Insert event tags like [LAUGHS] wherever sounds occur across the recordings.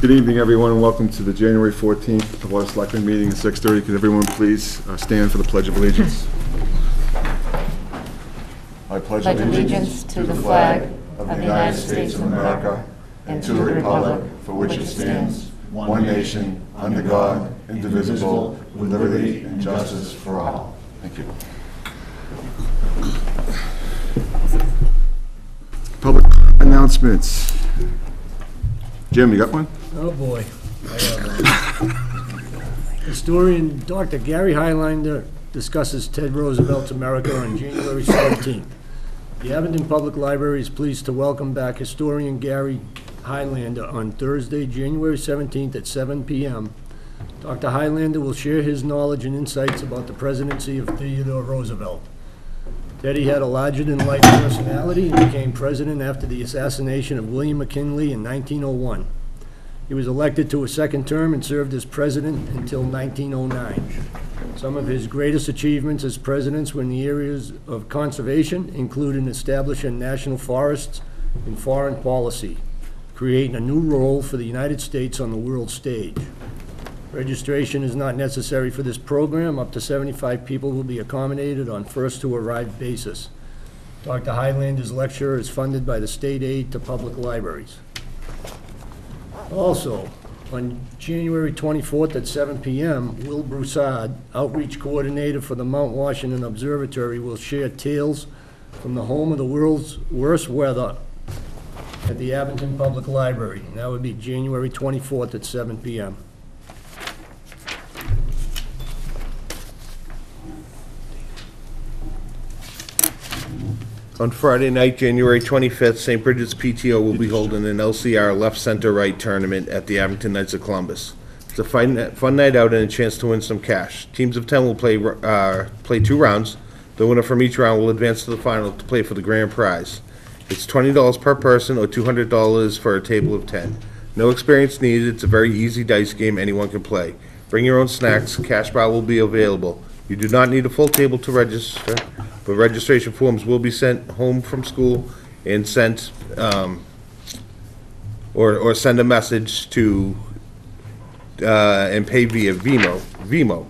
Good evening, everyone, and welcome to the January 14th Board of Selectmen meeting at 6:30. Could everyone please uh, stand for the Pledge of Allegiance? I pledge pledge allegiance to the flag of the United States of America and to the republic for which it stands, one nation, under God, indivisible, with liberty and justice for all. Thank you. Public announcements. Jim, you got one? Oh, boy. One. Uh, historian Dr. Gary Hylander discusses Ted Roosevelt's America on January 17th. The Abington Public Library is pleased to welcome back historian Gary Hylander on Thursday, January 17th at 7 PM. Dr. Hylander will share his knowledge and insights about the presidency of Theodore Roosevelt. Teddy had a larger-than-life personality and became president after the assassination of William McKinley in 1901. He was elected to a second term and served as president until 1909. Some of his greatest achievements as presidents were in the areas of conservation, including establishing national forests and foreign policy, creating a new role for the United States on the world stage. Registration is not necessary for this program. Up to 75 people will be accommodated on first-to-arrive basis. Dr. Hylander's lecture is funded by the state aid to public libraries. Also, on January 24th at 7 PM, Will Broussard, Outreach Coordinator for the Mount Washington Observatory, will share tales from the home of the world's worst weather at the Abington Public Library. That would be January 24th at 7 PM. On Friday night, January 25th, St. Bridget's PTO will be holding an LCR Left Center Right Tournament at the Abington Knights of Columbus. It's a fun, fun night out and a chance to win some cash. Teams of 10 will play, uh, play two rounds. The winner from each round will advance to the final to play for the grand prize. It's $20 per person or $200 for a table of 10. No experience needed, it's a very easy dice game anyone can play. Bring your own snacks, cash bar will be available. You do not need a full table to register, but registration forms will be sent home from school and sent, um, or, or send a message to, uh, and pay via Vimo, Vimo,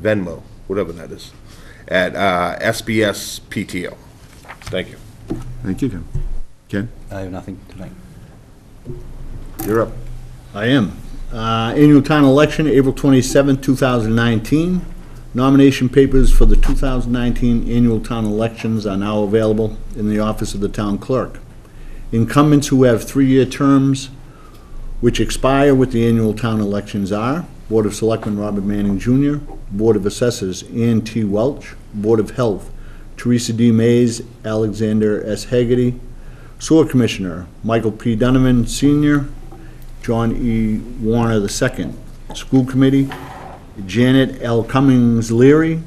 Venmo, whatever that is, at, uh, SBS PTO. Thank you. Thank you, Ken. Ken, I have nothing tonight. you're up. I am. Uh, Annual town election, April 27, 2019. Nomination papers for the 2019 annual town elections are now available in the office of the town clerk. Incumbents who have three-year terms which expire with the annual town elections are Board of Selectmen Robert Manning Jr., Board of Assessors Ann T. Welch, Board of Health Teresa D. Mays, Alexander S. Hagerty, Sewer Commissioner Michael P. Donovan Sr., John E. Warner II. School Committee, Janet L. Cummings Leary,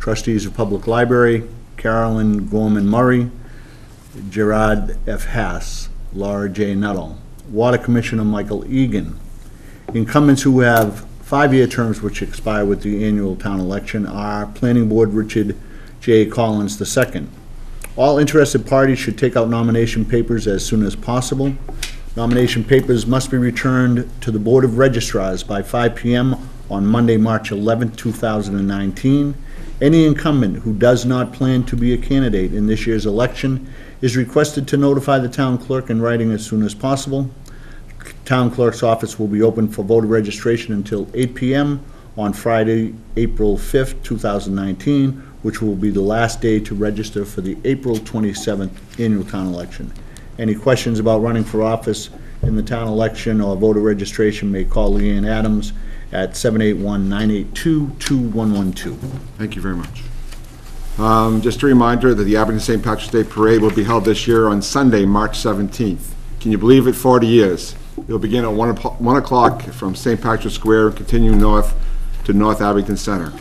Trustees of Public Library, Carolyn Gorman Murray, Gerard F. Hass, Laura J. Nuttall. Water Commissioner Michael Egan. Incumbents who have five-year terms which expire with the annual town election are Planning Board Richard J. Collins II. All interested parties should take out nomination papers as soon as possible. Nomination papers must be returned to the Board of registrars by 5 PM on Monday, March 11, 2019. Any incumbent who does not plan to be a candidate in this year's election is requested to notify the town clerk in writing as soon as possible. Town clerk's office will be open for voter registration until 8 PM on Friday, April 5th, 2019, which will be the last day to register for the April 27th annual town election. Any questions about running for office in the town election or voter registration may call Leanne Adams at 781-982-2112. Thank you very much. Um, Just a reminder that the Abington St. Patrick's Day Parade will be held this year on Sunday, March 17th. Can you believe it, 40 years? It'll begin at 1 o'clock- 1 o'clock from St. Patrick's Square and continue north to North Abington Center.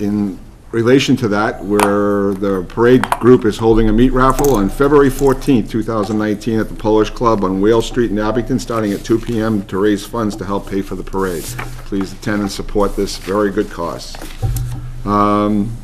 In relation to that, where the parade group is holding a meat raffle on February 14th, 2019, at the Polish Club on Whale Street in Abington, starting at 2 PM to raise funds to help pay for the parade. Please attend and support this very good cause. Um,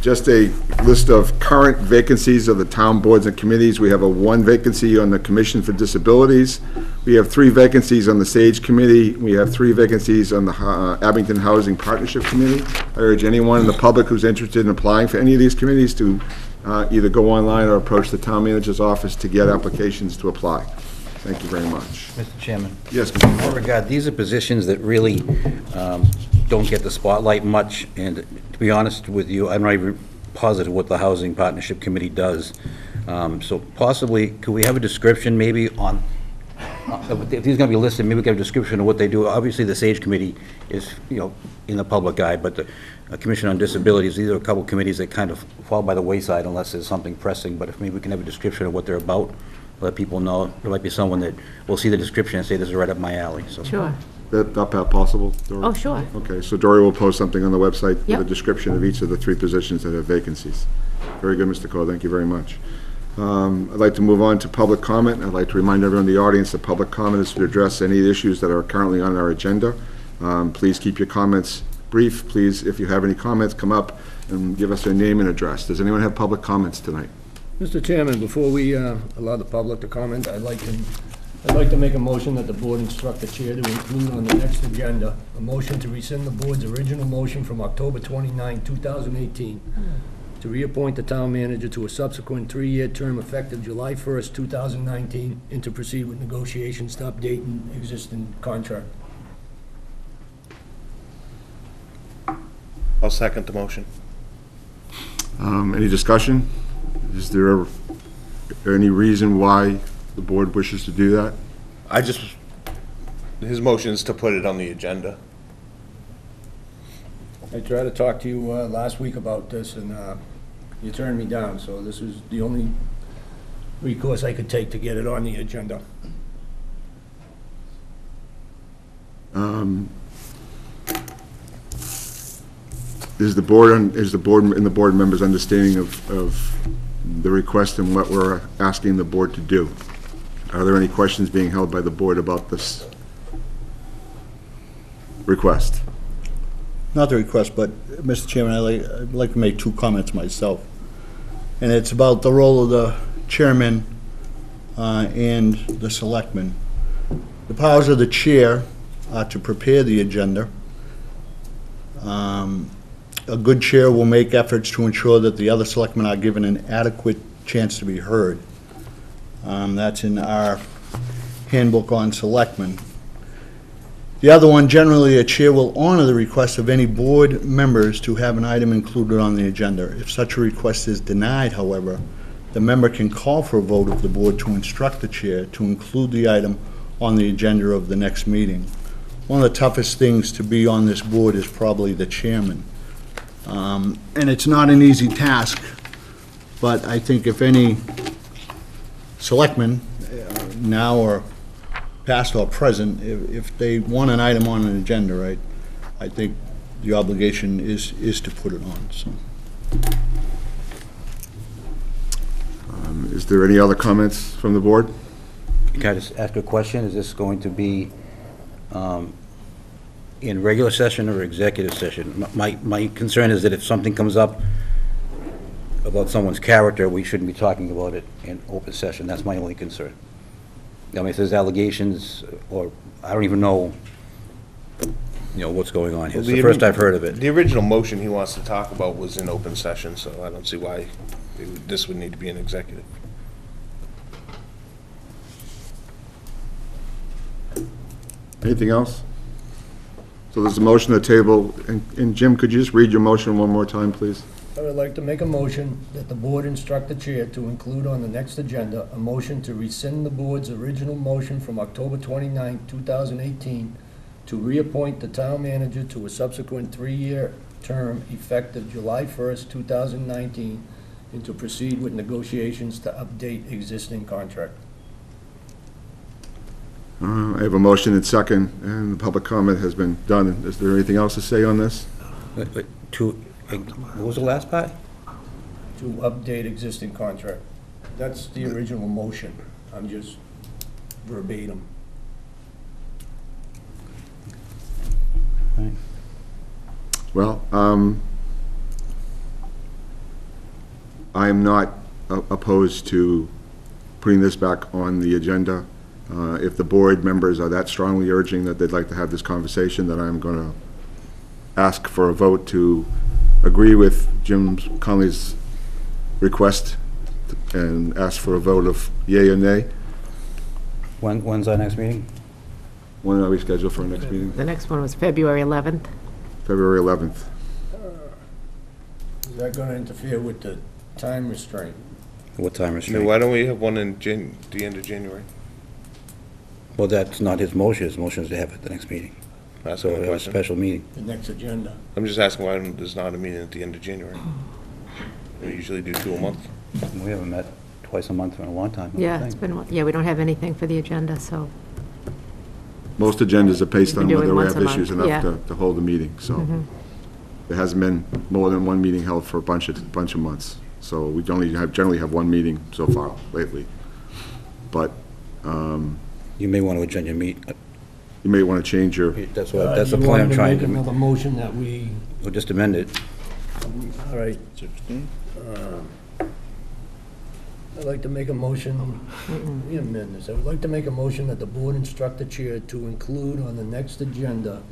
just a list of current vacancies of the town boards and committees. We have a one vacancy on the Commission for Disabilities. We have three vacancies on the Sage Committee. We have three vacancies on the uh, Abington Housing Partnership Committee. I urge anyone in the public who's interested in applying for any of these committees to uh, either go online or approach the town manager's office to get applications to apply. Thank you very much. Mr. Chairman. Yes, Mr. In regard, these are positions that really um, don't get the spotlight much, and to be honest with you, I'm not even positive what the Housing Partnership Committee does. Um, So possibly, could we have a description maybe on, uh, if these are going to be listed, maybe we can have a description of what they do. Obviously, the SAGE Committee is, you know, in the public eye, but the uh, Commission on Disabilities, these are a couple committees that kind of fall by the wayside unless there's something pressing, but if maybe we can have a description of what they're about, let people know, there might be someone that will see the description and say, this is right up my alley, so. Sure. That, that pa- possible, Dory? Oh, sure. Okay, so Dory will post something on the website with a Yep. description of each of the three positions that have vacancies. Very good, Mr. Cole, thank you very much. Um, I'd like to move on to public comment. I'd like to remind everyone in the audience that public comment is to address any issues that are currently on our agenda. Um, Please keep your comments brief. Please, if you have any comments, come up and give us your name and address. Does anyone have public comments tonight? Mr. Chairman, before we uh, allow the public to comment, I'd like to, I'd like to make a motion that the board instruct the chair to include on the next agenda, a motion to rescind the board's original motion from October 29, 2018, to reappoint the town manager to a subsequent three-year term effective July 1st, 2019, and to proceed with negotiations to update an existing contract. I'll second the motion. Um, Any discussion? Is there any reason why the board wishes to do that? I just, his motion is to put it on the agenda. I tried to talk to you uh, last week about this, and uh, you turned me down, so this is the only recourse I could take to get it on the agenda. Um, Is the board, un- is the board, and the board members' understanding of, of the request and what we're asking the board to do? Are there any questions being held by the board about this request? Not the request, but, Mr. Chairman, I'd like, I'd like to make two comments myself. And it's about the role of the chairman uh, and the selectmen. The powers of the chair are to prepare the agenda. Um, A good chair will make efforts to ensure that the other selectmen are given an adequate chance to be heard. Um, That's in our handbook on selectmen. The other one, generally, a chair will honor the request of any board members to have an item included on the agenda. If such a request is denied, however, the member can call for a vote of the board to instruct the chair to include the item on the agenda of the next meeting. One of the toughest things to be on this board is probably the chairman. Um, And it's not an easy task, but I think if any selectman, uh, now or past or present, if, if they want an item on an agenda, right, I think the obligation is, is to put it on, so. Um, Is there any other comments from the board? Can I just ask a question? Is this going to be um, in regular session or executive session? My, my concern is that if something comes up about someone's character, we shouldn't be talking about it in open session. That's my only concern. I mean, if there's allegations, or, I don't even know, you know, what's going on here. It's the first I've heard of it. The original motion he wants to talk about was in open session, so I don't see why it would- this would need to be an executive. Anything else? So there's a motion to table, and and Jim, could you just read your motion one more time, please? I would like to make a motion that the board instruct the chair to include on the next agenda a motion to rescind the board's original motion from October 29, 2018, to reappoint the town manager to a subsequent three-year term effective July 1st, 2019, and to proceed with negotiations to update existing contract. Uh, I have a motion and second, and the public comment has been done. Is there anything else to say on this? But- but To, what was the last part? To update existing contract. That's the original motion. I'm just verbatim. Well, um, I am not uh, opposed to putting this back on the agenda. Uh, If the board members are that strongly urging that they'd like to have this conversation, then I'm going to ask for a vote to agree with Jim Conley's request and ask for a vote of yea or nay. When, when's our next meeting? When are we scheduled for our next meeting? The next one was February 11th. February 11th. Is that gonna interfere with the time restraint? What time I mean, restraint? why don't we have one in Jan, the end of January? Well, that's not his motion, his motion is to have it at the next meeting. That's So my we have a question. special meeting. The next agenda? I'm just asking why there's not a meeting at the end of January. We usually do two a month. We haven't met twice a month in a long time. I don't Yeah, it's think. been, yeah, we don't have anything for the agenda, so, Most agendas are based We're on doing whether we once have a month, issues enough yeah. to, to hold a meeting, so. Mm-hmm. There hasn't been more than one meeting held for a bunch of, bunch of months. So we only have, generally have one meeting so far lately. But um, You may want to adjourn your meet, you may want to change your, that's Uh, what, that's the you plan want I'm trying make to, Another motion that we, we'll just amend it. all right. I'd like to make a motion, let me amend this. I would like to make a motion that the board instruct the chair to include on the next agenda,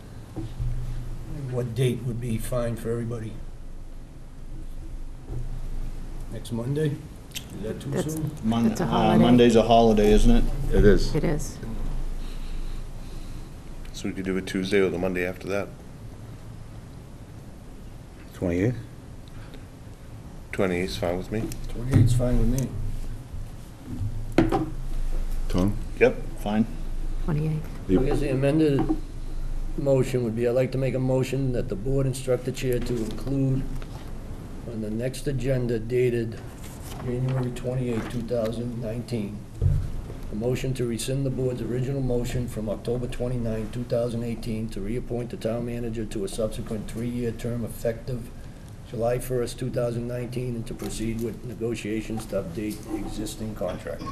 what date would be fine for everybody? Next Monday? Is that too That's- soon? Mon- It's a uh, holiday. Monday's a holiday, isn't it? it is. it is. So we could do it Tuesday or the Monday after that. 28th? Twenty is fine with me. Twenty-eight's fine with me. Tom? Yep. Fine. 28th. I guess the amended motion would be, I'd like to make a motion that the board instruct the chair to include on the next agenda dated January 28, 2019, a motion to rescind the board's original motion from October 29, 2018, to reappoint the town manager to a subsequent three-year term effective July 1st, 2019, and to proceed with negotiations to update the existing contract.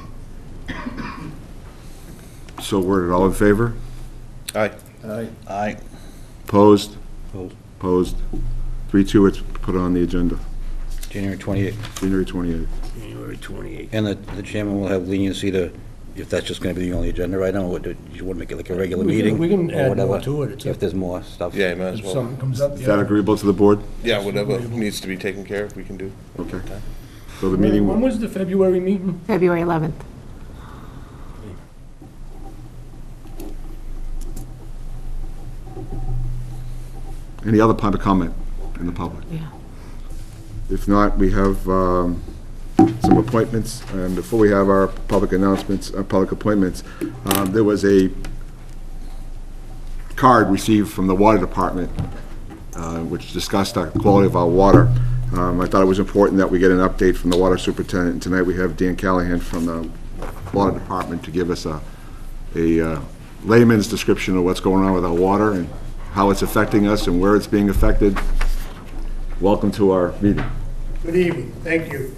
So worded, all in favor? Aye. Aye. Aye. Opposed? Opposed. Opposed? Three, two, it's put on the agenda, January 28th. January 28th. January 28th. And the, the chairman will have leniency to, if that's just going to be the only agenda right now, what, do you want to make it like a regular We can- meeting? we can or add more whatever, to it. It's If up- there's more stuff. Yeah, you might as If well. something comes up, Is that agreeable to the board? Yeah, whatever needs to be taken care of, we can do. Okay. So the meeting, When will- was the February meeting? February 11th. any other public comment in the public? Yeah. If not, we have um, some appointments, and before we have our public announcements, uh, public appointments, um, there was a card received from the Water Department, uh, which discussed the quality of our water. Um, I thought it was important that we get an update from the Water Superintendent, and tonight we have Dan Callahan from the Water Department to give us a a uh, layman's description of what's going on with our water and how it's affecting us and where it's being affected. Welcome to our meeting. Good evening, thank you.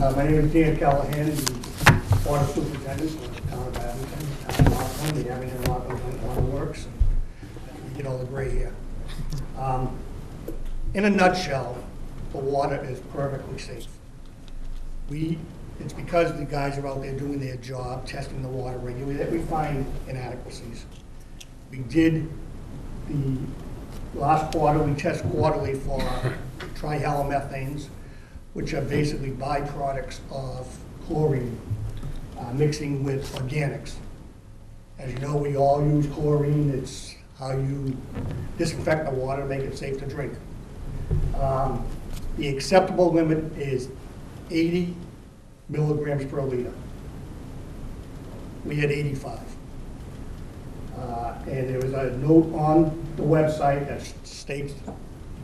Uh, My name is Dan Callahan, the Water Superintendent of the Town of Abington, Town of Rockland, the Abington Rockland Water Works. You get all the gray here. Um, In a nutshell, the water is perfectly safe. We, it's because the guys are out there doing their job, testing the water regularly, that we find inadequacies. We did the last quarter, we test quarterly for trihalomethanes, which are basically byproducts of chlorine uh, mixing with organics. As you know, we all use chlorine, it's how you disinfect the water, to make it safe to drink. Um, The acceptable limit is 80 milligrams per liter. We had 85. Uh, And there was a note on the website that states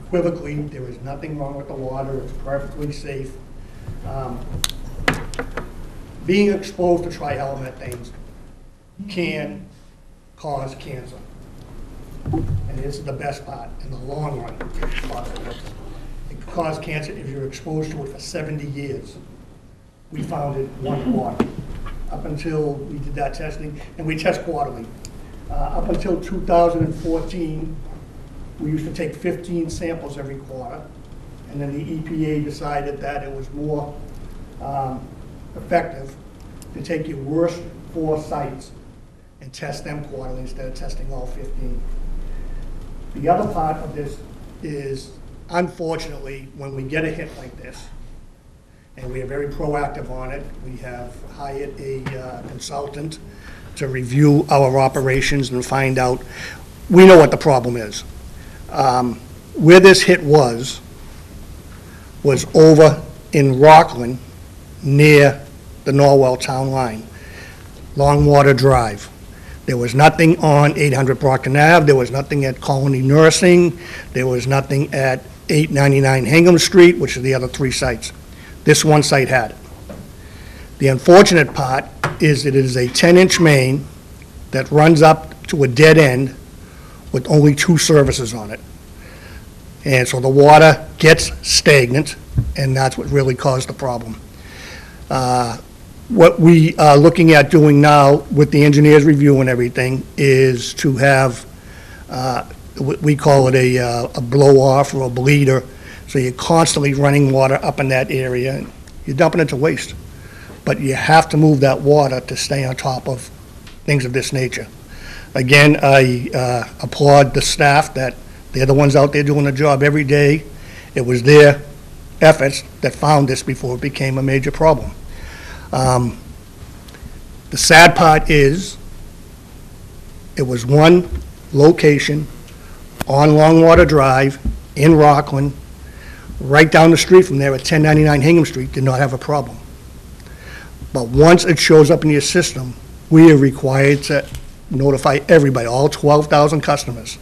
equivocally, there is nothing wrong with the water, it's perfectly safe. Um, Being exposed to trihalomethanes can cause cancer. And this is the best part, in the long run, it can cause cancer. It can cause cancer if you're exposed to it for 70 years. We found it one quarter, up until we did that testing, and we test quarterly. Uh, Up until 2014, we used to take 15 samples every quarter, And then the EPA decided that it was more um, effective to take your worst four sites and test them quarterly instead of testing all 15. The other part of this is, unfortunately, when we get a hit like this, and we are very proactive on it, we have hired a uh, consultant to review our operations and find out, we know what the problem is. Um, Where this hit was, was over in Rockland, near the Norwell Town Line, Longwater Drive. There was nothing on 800 Brockton Ave, there was nothing at Colony Nursing, there was nothing at 899 Hingham Street, which are the other three sites. This one site had it. The unfortunate part is it is a 10-inch main that runs up to a dead end with only two services on it. And so the water gets stagnant, and that's what really caused the problem. Uh, What we are looking at doing now with the engineer's review and everything is to have, uh, we we call it a uh, a blow-off or a bleeder, so you're constantly running water up in that area, and you're dumping it to waste. But you have to move that water to stay on top of things of this nature. Again, I uh, applaud the staff that they're the ones out there doing the job every day. It was their efforts that found this before it became a major problem. Um, The sad part is, it was one location on Longwater Drive in Rockland, right down the street from there at 1099 Hingham Street, did not have a problem. But once it shows up in your system, we are required to notify everybody, all 12,000 customers.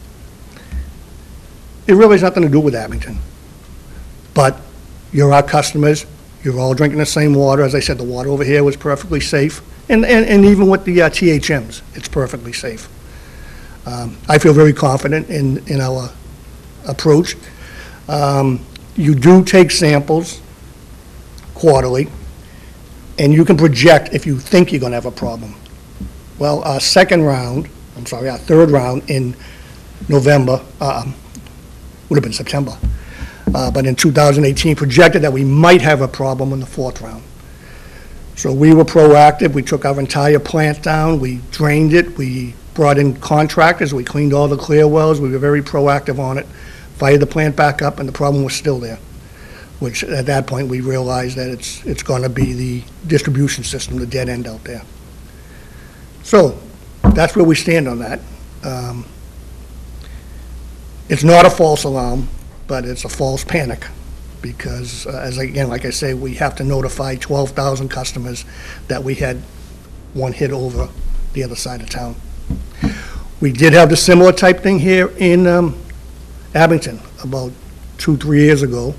It really has nothing to do with Abington. But you're our customers, you're all drinking the same water. As I said, the water over here was perfectly safe. And, and, and even with the uh, THMs, it's perfectly safe. Um, I feel very confident in, in our approach. Um, You do take samples quarterly, and you can project if you think you're gonna have a problem. Well, our second round, I'm sorry, our third round in November, um, would have been September, uh, but in 2018 projected that we might have a problem in the fourth round. So we were proactive, we took our entire plant down, we drained it, we brought in contractors, we cleaned all the clear wells, we were very proactive on it, fired the plant back up, and the problem was still there, which at that point, we realized that it's, it's going to be the distribution system, the dead end out there. So, that's where we stand on that. Um, It's not a false alarm, but it's a false panic, because, uh, as, again, like I say, we have to notify 12,000 customers that we had one hit over the other side of town. We did have the similar type thing here in um, Abington about two, three years ago,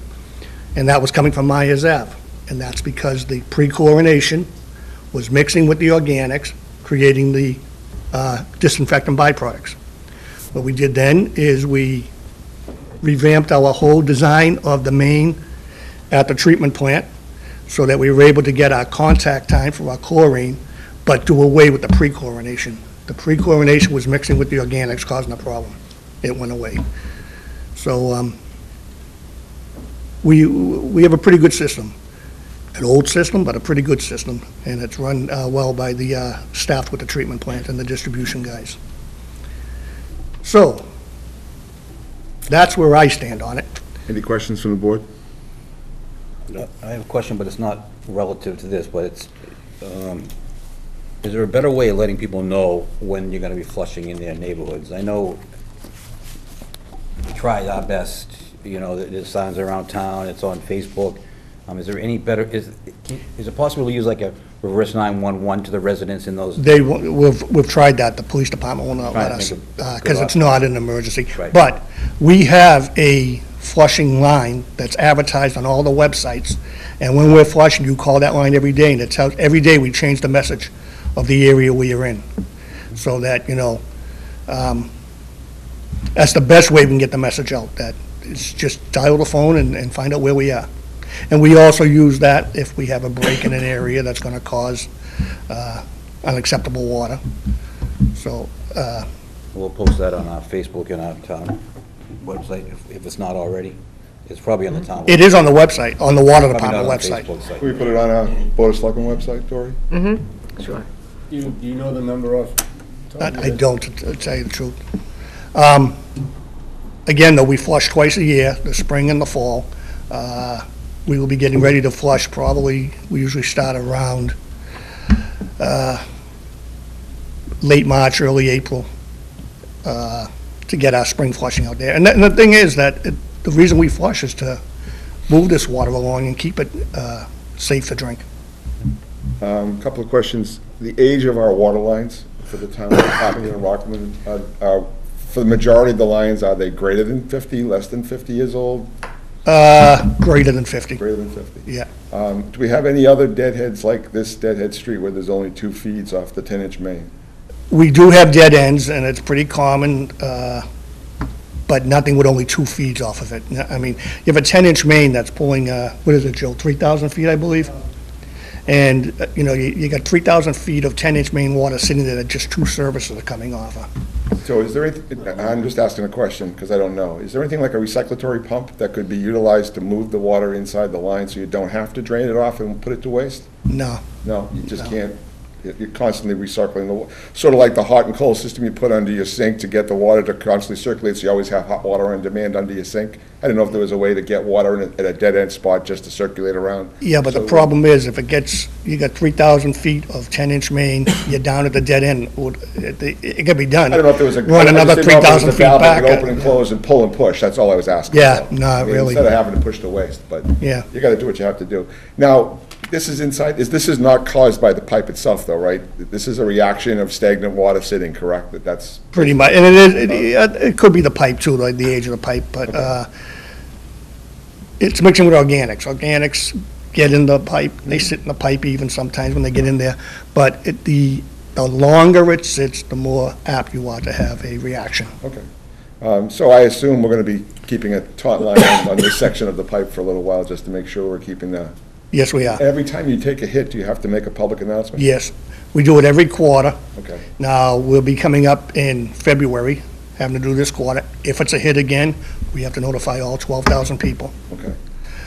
and that was coming from Myers Ave. And that's because the pre-chlorination was mixing with the organics, creating the uh, disinfectant byproducts. What we did then is we revamped our whole design of the main at the treatment plant so that we were able to get our contact time for our chlorine, but do away with the pre-chlorination. The pre-chlorination was mixing with the organics causing a problem. It went away. So um, we, we have a pretty good system. An old system, but a pretty good system, and it's run uh, well by the uh, staff with the treatment plant and the distribution guys. So, that's where I stand on it. Any questions from the board? I have a question, but it's not relative to this, but it's, um, is there a better way of letting people know when you're gonna be flushing in their neighborhoods? I know we tried our best, you know, there- there's signs around town, it's on Facebook. Um, is there any better, is, is it possible to use like a reverse 911 to the residents in those? They, wa- we've, we've tried that, the police department will not Trying let to us, think of good because it's option. not an emergency. Right. But we have a flushing line that's advertised on all the websites, and when we're flushing, you call that line every day, and it tells, every day we change the message of the area we are in, so that, you know, um, that's the best way we can get the message out, that it's just dial the phone and, and find out where we are. And we also use that if we have a break in an area that's gonna cause, uh, unacceptable water. So, uh, We'll post that on our Facebook and our town website if, if it's not already. It's probably on the town. It is on the website, on the water Probably department not on website. Facebook. Can we put it on our Board of Selectmen website, Dory? Sure. You, do you know the number off? I of I don't, to tell you the truth. Um, Again, though, we flush twice a year, the spring and the fall. Uh, We will be getting ready to flush probably, we usually start around uh, late March, early April, uh, to get our spring flushing out there. And the- and the thing is that it- the reason we flush is to move this water along and keep it uh, safe to drink. Um, Couple of questions. The age of our water lines for the town of Abington and Rockland, uh, are- for the majority of the lines, are they greater than 50, less than 50 years old, Uh, Greater than 50, greater than 50? yeah. Um, Do we have any other deadheads like this deadhead street where there's only two feeds off the 10-inch main? We do have dead ends, and it's pretty common, uh, but nothing with only two feeds off of it. I mean, you have a 10-inch main that's pulling, uh, what is it, Joe, 3,000 feet, I believe? And, uh, you know, you you got 3,000 feet of 10-inch main water sitting there that just two services are coming off of. So is there, anything- I'm just asking a question because I don't know. Is there anything like a recyclatory pump that could be utilized to move the water inside the line so you don't have to drain it off and put it to waste? No, No, you just can't, you're constantly recycling the, wa- sort of like the hot and cold system you put under your sink to get the water to constantly circulate, so you always have hot water on demand under your sink. I didn't know if there was a way to get water in a- at a dead-end spot just to circulate around. yeah, but the So- problem is, if it gets, you got 3,000 feet of 10-inch main, you're down at the dead end, would- it it can be done. I don't know if there was a. Run I just another didn't know if there was 3,000 a feet valve that back. could Open and close and pull and push, that's all I was asking. Yeah, about. no, I mean, really. Instead of having to push the waste, but. Yeah. You gotta do what you have to do. Now, this is inside, is, this is not caused by the pipe itself though, right? This is a reaction of stagnant water sitting, correct? That that's. Pretty much, and it is, it- it, it could be the pipe too, like the age of the pipe, but, uh, it's mixing with organics. Organics get in the pipe, they sit in the pipe even sometimes when they get in there, but it, the, the longer it sits, the more apt you are to have a reaction. Okay. Um, So I assume we're going to be keeping a taut line on on this section of the pipe for a little while, just to make sure we're keeping the, Yes, we are. every time you take a hit, do you have to make a public announcement? Yes. We do it every quarter. Okay, Now, we'll be coming up in February, having to do this quarter. If it's a hit again, we have to notify all 12,000 people. okay.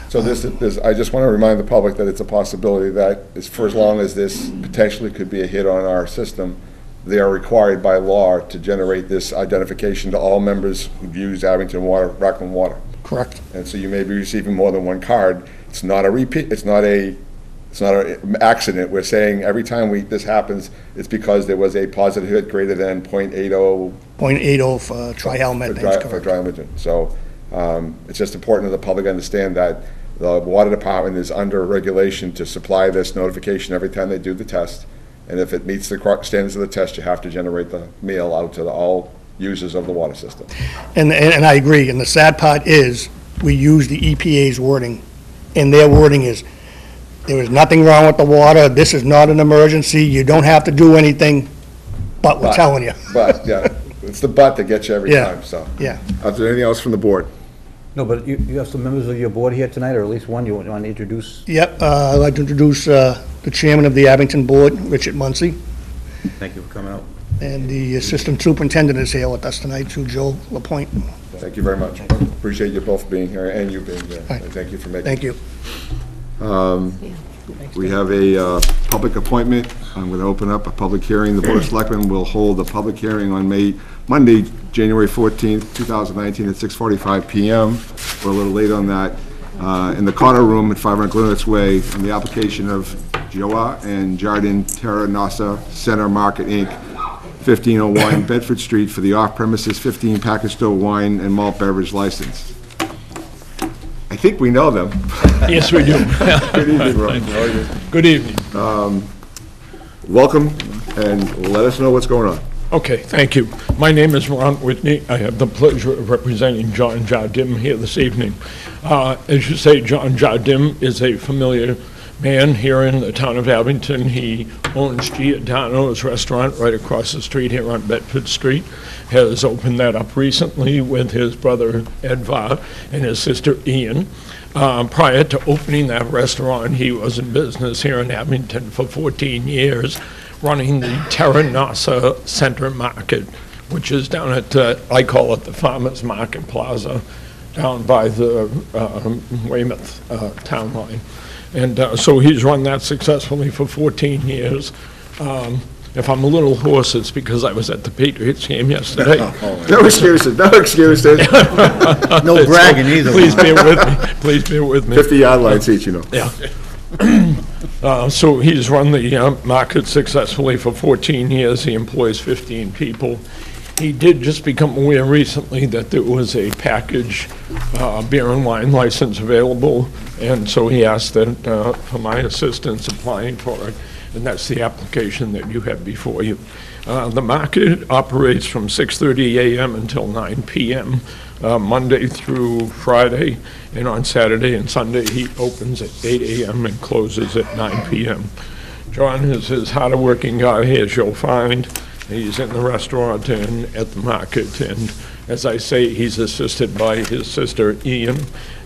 So this, this, I just want to remind the public that it's a possibility that, is for as long as this potentially could be a hit on our system, they are required by law to generate this identification to all members who use Abington Water, Rockland Water. Correct? And so you may be receiving more than one card. It's not a repeat, it's not a, it's not an accident. We're saying every time we, this happens, it's because there was a positive hit greater than .80 .80 for uh, trihalomethanes, for dry- For correct? So um, it's just important that the public understand that the water department is under regulation to supply this notification every time they do the test. And if it meets the standards of the test, you have to generate the mail out to the- all users of the water system. And, and and I agree, and the sad part is, we use the EPA's wording, and their wording is, there is nothing wrong with the water, this is not an emergency, you don't have to do anything, but we're But- telling you. [LAUGHS] But, yeah, it's the but that gets you every Yeah. time, so. Yeah. Is there anything else from the board? No, but you, you have some members of your board here tonight, or at least one you want to introduce? Yep, uh, I'd like to introduce uh, the chairman of the Abington Board, Richard Muncy, Thank you for coming out. and the assistant superintendent is here with us tonight, too, Joe Lapointe. Thank you very much. Appreciate you both being here and you being here. right. And Thank you for making. Thank you. We have a uh, public appointment. I'm going to open up a public hearing. The Board of Selectmen will hold a public hearing on May, Monday, January 14th, 2019, at 6:45 PM. We're a little late on that, uh, in the Carter Room at 500 Gliniewicz Way, on the application of Joa and Jardim Terra Nossa Center Market, Inc., 1501 Bedford Street, for the off-premises 15 package store wine and malt beverage license. I think we know them. [LAUGHS] Yes, we do. [LAUGHS] Good evening, Ron. How are you? Good evening. welcome, and let us know what's going on. Okay, thank you. My name is Ron Whitney. I have the pleasure of representing John Jardim here this evening. Uh, As you say, John Jardim is a familiar man here in the town of Abington. He owns Giordano's Restaurant right across the street here on Bedford Street. Has opened that up recently with his brother Edvar and his sister Ian. Uh, Prior to opening that restaurant, he was in business here in Abington for 14 years, running the Terra Nossa Center Market, which is down at, uh, I call it the Farmers Market Plaza, down by the uh, Weymouth uh, town line. And uh, so he's run that successfully for 14 years. Um, If I'm a little hoarse, it's because I was at the Patriots game yesterday. [LAUGHS] No excuses, no excuses. No bragging either. Please bear with me, please bear with me. 50-yard lines each, you know. Yeah. [CLEARS THROAT] Uh, So he's run the uh, market successfully for 14 years. He employs 15 people. He did just become aware recently that there was a package uh, beer and wine license available, and so he asked that, uh, for my assistance applying for it, and that's the application that you have before you. Uh, The market operates from 6:30 a.m. until 9 p.m., uh, Monday through Friday, and on Saturday and Sunday, he opens at 8 a.m. and closes at 9 p.m. John is as hard-a-working guy as you'll find. He's in the restaurant and at the market, and as I say, he's assisted by his sister Ian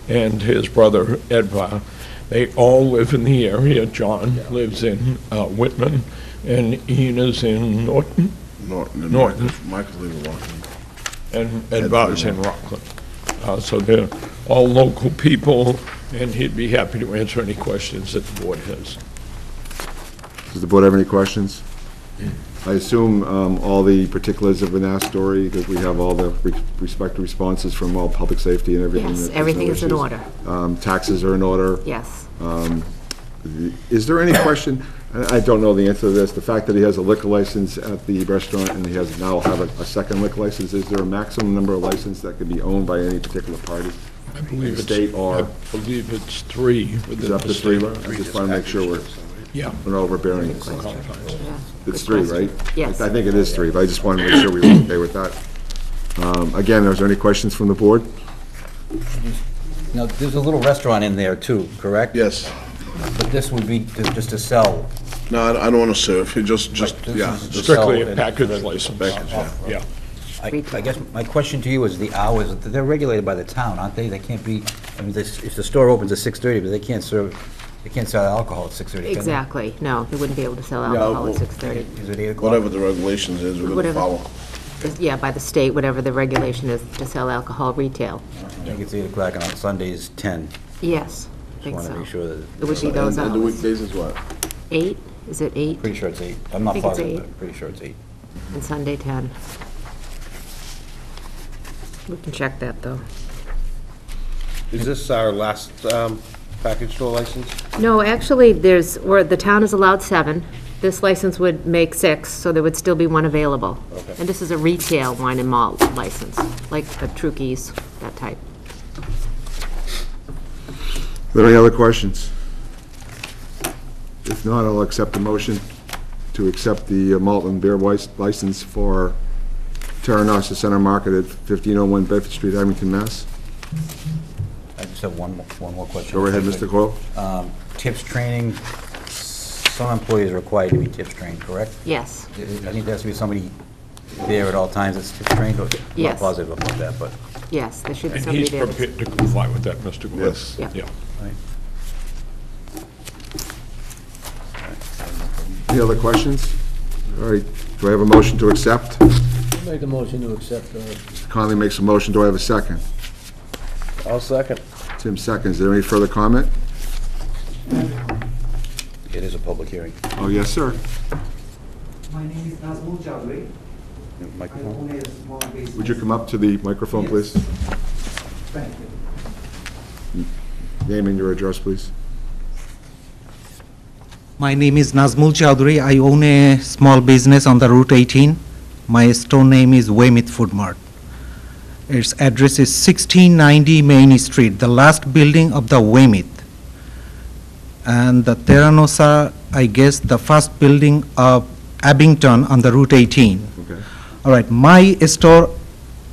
and his brother Edvar. They all live in the area. John lives in uh, Whitman, and Ian is in Norton, Norton. and Norton. Michael- Michael live in Washington. and Edvar's in Rockland. Uh, So they're all local people, and he'd be happy to answer any questions that the board has. Does the board have any questions? I assume um, all the particulars have been asked, Dory, that we have all the re- respective responses from all public safety and everything. Yes, that there's no everything is in issues. order. Um, Taxes are in order. Yes. Is there any question, I I don't know the answer to this, the fact that he has a liquor license at the restaurant and he has now have a a second liquor license, is there a maximum number of licenses that can be owned by any particular party? I believe it's, State or- I believe it's three Is within it up the to three? I just want to make sure we're Yeah. we're overbearing. It's three, right? Yes. I think it is three, but I just wanted to make sure we were okay with that. Um, Again, is there any questions from the board? Now, there's a little restaurant in there too, correct? Yes. But this would be to- just to sell. No, I I don't want to serve, It just, just, Like, this yeah. is- just- Strictly a package license. Package, yeah. Yeah. I I guess my question to you is the hours, they're regulated by the town, aren't they? They can't be, I mean, this- if the store opens at 6:30, but they can't serve, they can't sell alcohol at 6:30, can they? Exactly. No, they wouldn't be able to sell Yeah, alcohol at well- 6:30. Is it 8 o'clock? Whatever the regulations is, we're going to Whatever. follow. Yeah, by the state, whatever the regulation is to sell alcohol retail. I think it's 8 o'clock, and on Sundays, 10. Yes, I Just think want to so. make sure that, It would be those And and the hours. weekdays is what? Eight, is it eight? pretty sure it's 8. I'm not think it's positive, eight. but I'm pretty sure it's 8. And Sunday 10. We can check that, though. Is this our last um, package store license? No, actually, there's, where the town is allowed seven. This license would make six, so there would still be one available. Okay. And this is a retail wine and malt license, like a Trucchi's, that type. Are there any other questions? If not, I'll accept the motion to accept the uh, malt and beer wis- license for Terra Nossa Center Market at 1501 Bedford Street, Abington, Mass. I just have one, more- one more question. Go ahead, Mr. Coyle. Um, Tips training, some employees are required to be tips trained, correct? Yes, I think there has to be somebody there at all times that's tips trained, or? I'm Yes. not positive about that, but, yes, there should be And somebody he's there. that's- prepared to comply with that, Mr. Gordon. Yes. Yeah. Yeah. Any other questions? All right, do I have a motion to accept? Make a motion to accept, uh, Conley makes a motion, do I have a second? I'll second. Tim seconds, is there any further comment? it is a public hearing. Oh, yes, sir. My name is Nazmul Chowdhury. I Microphone? own a small business. Would you come up to the microphone, please? Thank you. Name and your address, please. My name is Nazmul Chowdhury. I own a small business on the Route 18. My store name is Weymouth Food Mart. Its address is 1690 Main Street, the last building of the Weymouth. And the Terra Nossa, I guess, the first building of Abington on the Route 18. Okay. All right, my store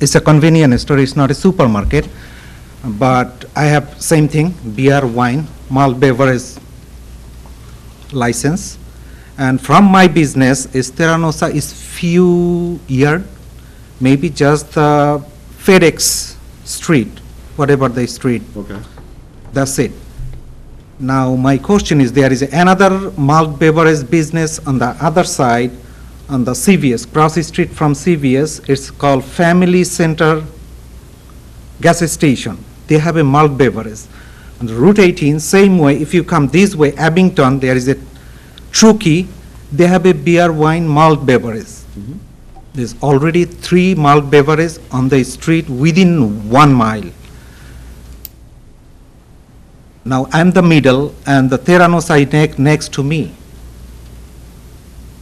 is a convenience store, it's not a supermarket, but I have same thing, beer, wine, malt beverage license. And from my business, is Terra Nossa is few year, maybe just the FedEx street, whatever the street, Okay. that's it. Now, my question is, there is another malt beverage business on the other side, on the CVS, cross street from CVS, it's called Family Center Gas Station. they have a malt beverage. On the Route 18, same way, if you come this way, Abington, there is a Trucchi, they have a beer, wine, malt beverage. Mm-hmm. There's already three malt beverages on the street within one mile. Now, I'm the middle, and the Terra Nossa are ne- next to me.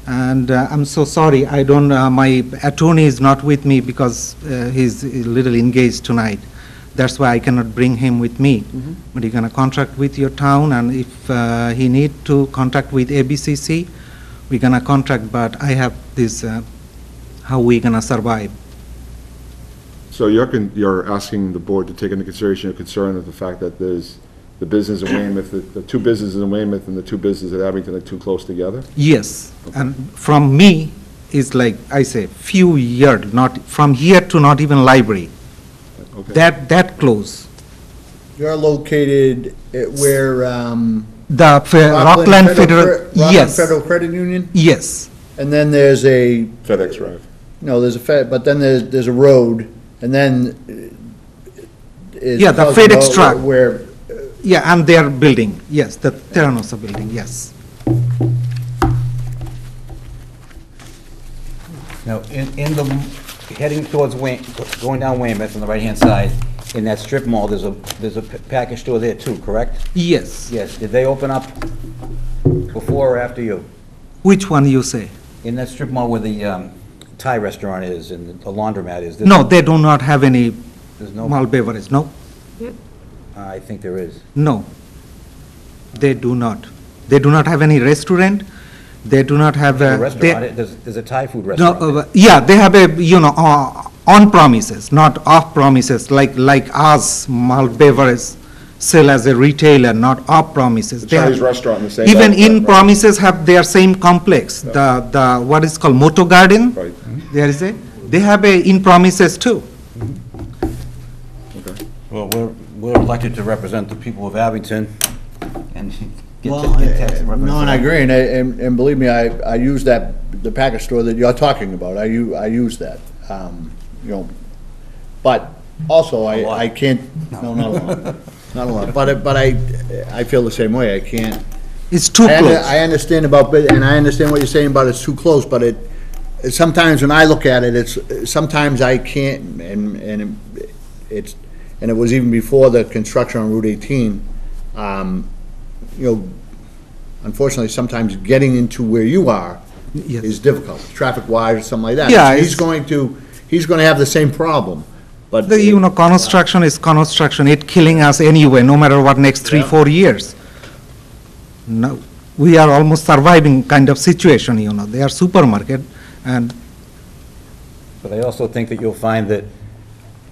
And uh, I'm so sorry, I don't, uh, my attorney is not with me because uh, he's a little engaged tonight. That's why I cannot bring him with me. But he gonna contract with your town, and if uh, he need to contract with ABCC, we're gonna contract, but I have this, uh, how we gonna survive. So you're, con- you're asking the board to take into consideration your concern of the fact that there's the business in Weymouth, the- the two businesses in Weymouth and the two businesses at Abington are too close together? Yes, and from me it's like, I say, few yard, not, from here to not even library, Okay. that, that close. You're located at where, um... The Fe- Rockland Federal, Cre- Rockland yes, Federal Credit Union, yes, and then there's a, FedEx Drive. No, there's a Fed, but then there's, there's a road, and then uh, is... Yeah, the talking FedEx about truck. Where, yeah, and their building, yes, the Terra Nossa building, yes. Now, in, in the, heading towards Wayne, going down Weymouth on the right-hand side, in that strip mall, there's a, there's a p- package store there too, correct? Yes, Yes, did they open up before or after you? which one you say? In that strip mall where the um, Thai restaurant is and the laundromat is? there's- No, they do not have any There's no, malt beverage, no, I think there is. no. They do not. They do not have any restaurant, they do not have A a. they- restaurant, there's, there's a Thai food No, restaurant. there. uh, yeah, they have a, you know, uh, on promises, not off promises, like, like us, malt beverage sell as a retailer, not off promises. The They have- Chinese restaurant in the same. Even outlet, in right? promises have their same complex, the, the, what is called Moto Garden, Right, there is a, they have a in promises too. okay. Well, we're, we're elected to represent the people of Abington and get well, ta- get tax uh, no, and I agree, and, and, and believe me, I, I use that, the package store that you're talking about, I use that, um, you know, but also, I, I can't, no, not a lot, not a lot, but, I- but I, I feel the same way, I can't, It's too I under- close. I understand about, bid- and I understand what you're saying about it's too close, but it, sometimes when I look at it, it's, sometimes I can't, and, and it's, and it was even before the construction on Route 18, um, you know, unfortunately, sometimes getting into where you are Yes. is difficult, traffic-wise or something like that. Yeah, He's it's- going to, he's gonna have the same problem, but. The, you know, construction is construction, it killing us anyway, no matter what, next three, Yeah. four years. No, we are almost surviving kind of situation, you know, they are supermarket, and, But I also think that you'll find that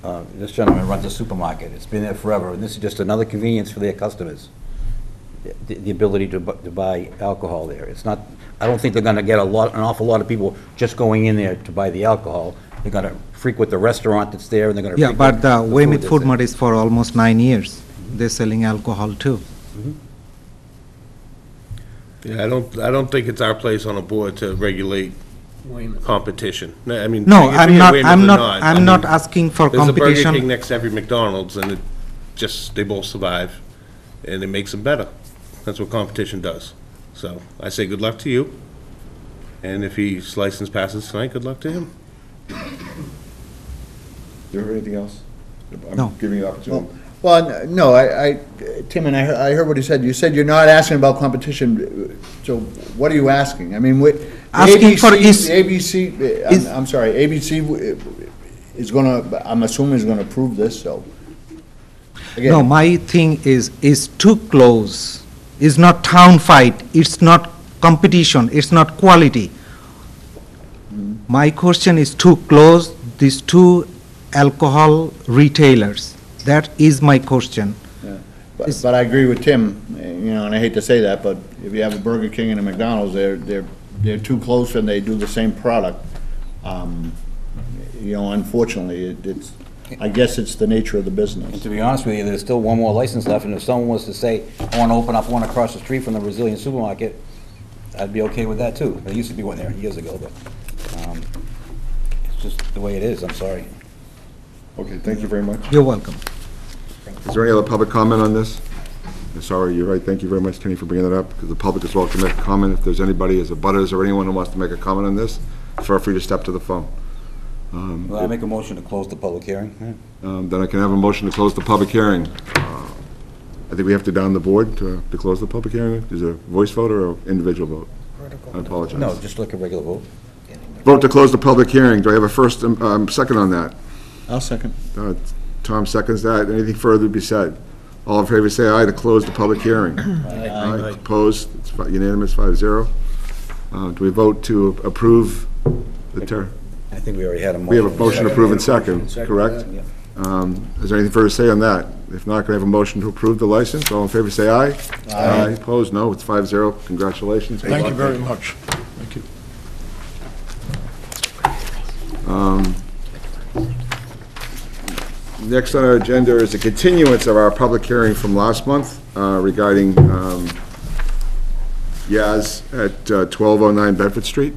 uh, this gentleman runs a supermarket. It's been there forever, and this is just another convenience for their customers. The the ability to bu- to buy alcohol there. It's not, I don't think they're going to get a lot, an awful lot of people just going in there to buy the alcohol. They're going to frequent the restaurant that's there, and they're going to yeah, frequent but uh, the food Weymouth that's Food. Mart is for almost nine years, they're selling alcohol too. Mm-hmm. Yeah, I don't, I don't think it's our place on a board to regulate competition. No, I mean. No, it I'm be it not, Weymouth I'm or not, I I'm not asking for There's a Burger King competition. next to every McDonald's, and it just, they both survive, and it makes them better. That's what competition does. So, I say good luck to you, and if his license passes tonight, good luck to him. Do you have anything else? No. I'm giving you the opportunity. Well, n- no, I, I, Tim, and I, heard- I heard what he said. You said you're not asking about competition, so what are you asking? I mean, what? the Asking for ABC is- the ABC, uh, is- I'm, I'm sorry, ABC w- is gonna, I'm assuming is gonna approve this, so. Again, No, my thing is, is too close. It's not town fight, it's not competition, it's not quality. My question is too close, these two alcohol retailers. That is my question. But, but I agree with Tim, you know, and I hate to say that, but if you have a Burger King and a McDonald's, they're, they're, they're too close and they do the same product. Um, You know, unfortunately, it- it's, I guess it's the nature of the And business. to be honest with you, there's still one more license left, and if someone was to say, I want to open up one across the street from the Brazilian supermarket, I'd be okay with that too. There used to be one there years ago, but um, it's just the way it is, I'm sorry. Okay, thank you very much. You're welcome. Is there any other public comment on this? I'm Sorry, you're right, thank you very much, Kenny, for bringing that up, because the public is welcome to make a comment. If there's anybody, as abutters or anyone who wants to make a comment on this, feel free to step to the phone. Well, I make a motion to close the public hearing. Um, Then I can have a motion to close the public hearing. Uh, I think we have to down the board to, to close the public hearing. Is it a voice vote or an individual vote? I apologize. No, just like a regular vote. Vote to close the public hearing. Do I have a first, um, um, second on that? I'll second. Uh, Tom seconds that. Anything further to be said? All in favor, say aye to close the public hearing. Aye. Opposed? It's fi- unanimous, five zero. Uh, Do we vote to approve the ter, I think we already had a motion. we have a motion to approve in second, correct? Yeah. Um, Is there anything further to say on that? If not, can I have a motion to approve the license? All in favor, say aye. Aye. Opposed? No, it's five zero. Congratulations. Thank you very much. Thank you. Next on our agenda is a continuance of our public hearing from last month uh, regarding um, Yaz at uh, 1209 Bedford Street.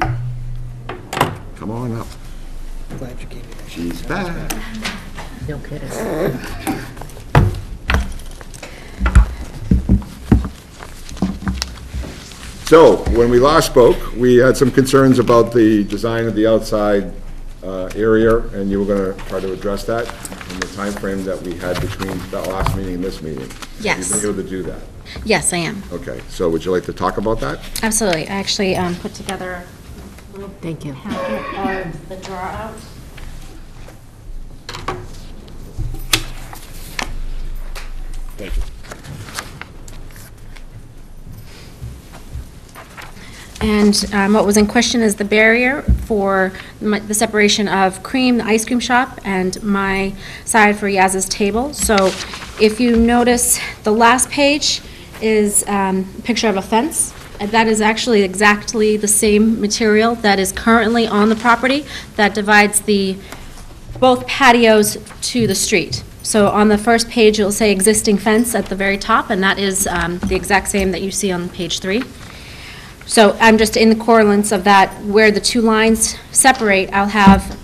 Come on up. Glad you came. She's back. No kidding. So, when we last spoke, we had some concerns about the design of the outside uh, area, and you were going to try to address that in the time frame that we had between that last meeting and this meeting. Yes. You've been able to do that. Yes, I am. Okay, so would you like to talk about that? Absolutely. I actually um, put together a little Thank you. packet of the draw out. Thank you. And um, what was in question is the barrier for my- the separation of Cream, the ice cream shop, and my side for Yaz's table. So if you notice, the last page is um, a picture of a fence. And that is actually exactly the same material that is currently on the property that divides the, both patios to the street. So on the first page, it'll say existing fence at the very top, and that is um, the exact same that you see on page three. So I'm just in the accordance of that, where the two lines separate, I'll have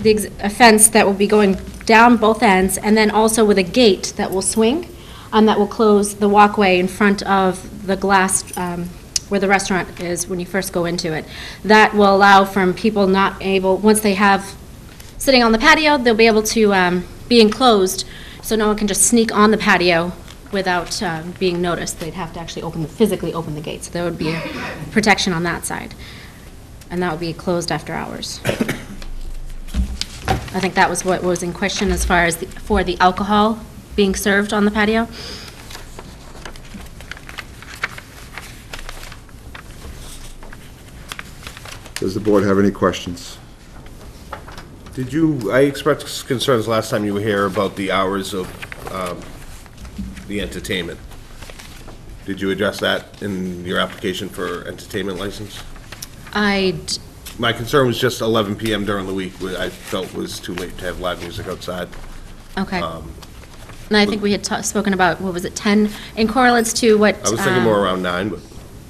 the, ex- a fence that will be going down both ends, and then also with a gate that will swing, and that will close the walkway in front of the glass, um, where the restaurant is when you first go into it. That will allow from people not able, once they have, sitting on the patio, they'll be able to um, be enclosed, so no one can just sneak on the patio without um, being noticed. They'd have to actually open, physically open the gates. There would be a protection on that side. And that would be closed after hours. I think that was what was in question as far as the- for the alcohol being served on the patio. Does the board have any questions? Did you, I expressed concerns last time you were here about the hours of um, the entertainment. Did you address that in your application for entertainment license? I, d- My concern was just 11 PM during the week, I felt was too late to have live music outside. okay. And I think we had ta- spoken about, what was it, 10, in correlates to what? I was thinking um, more around nine, but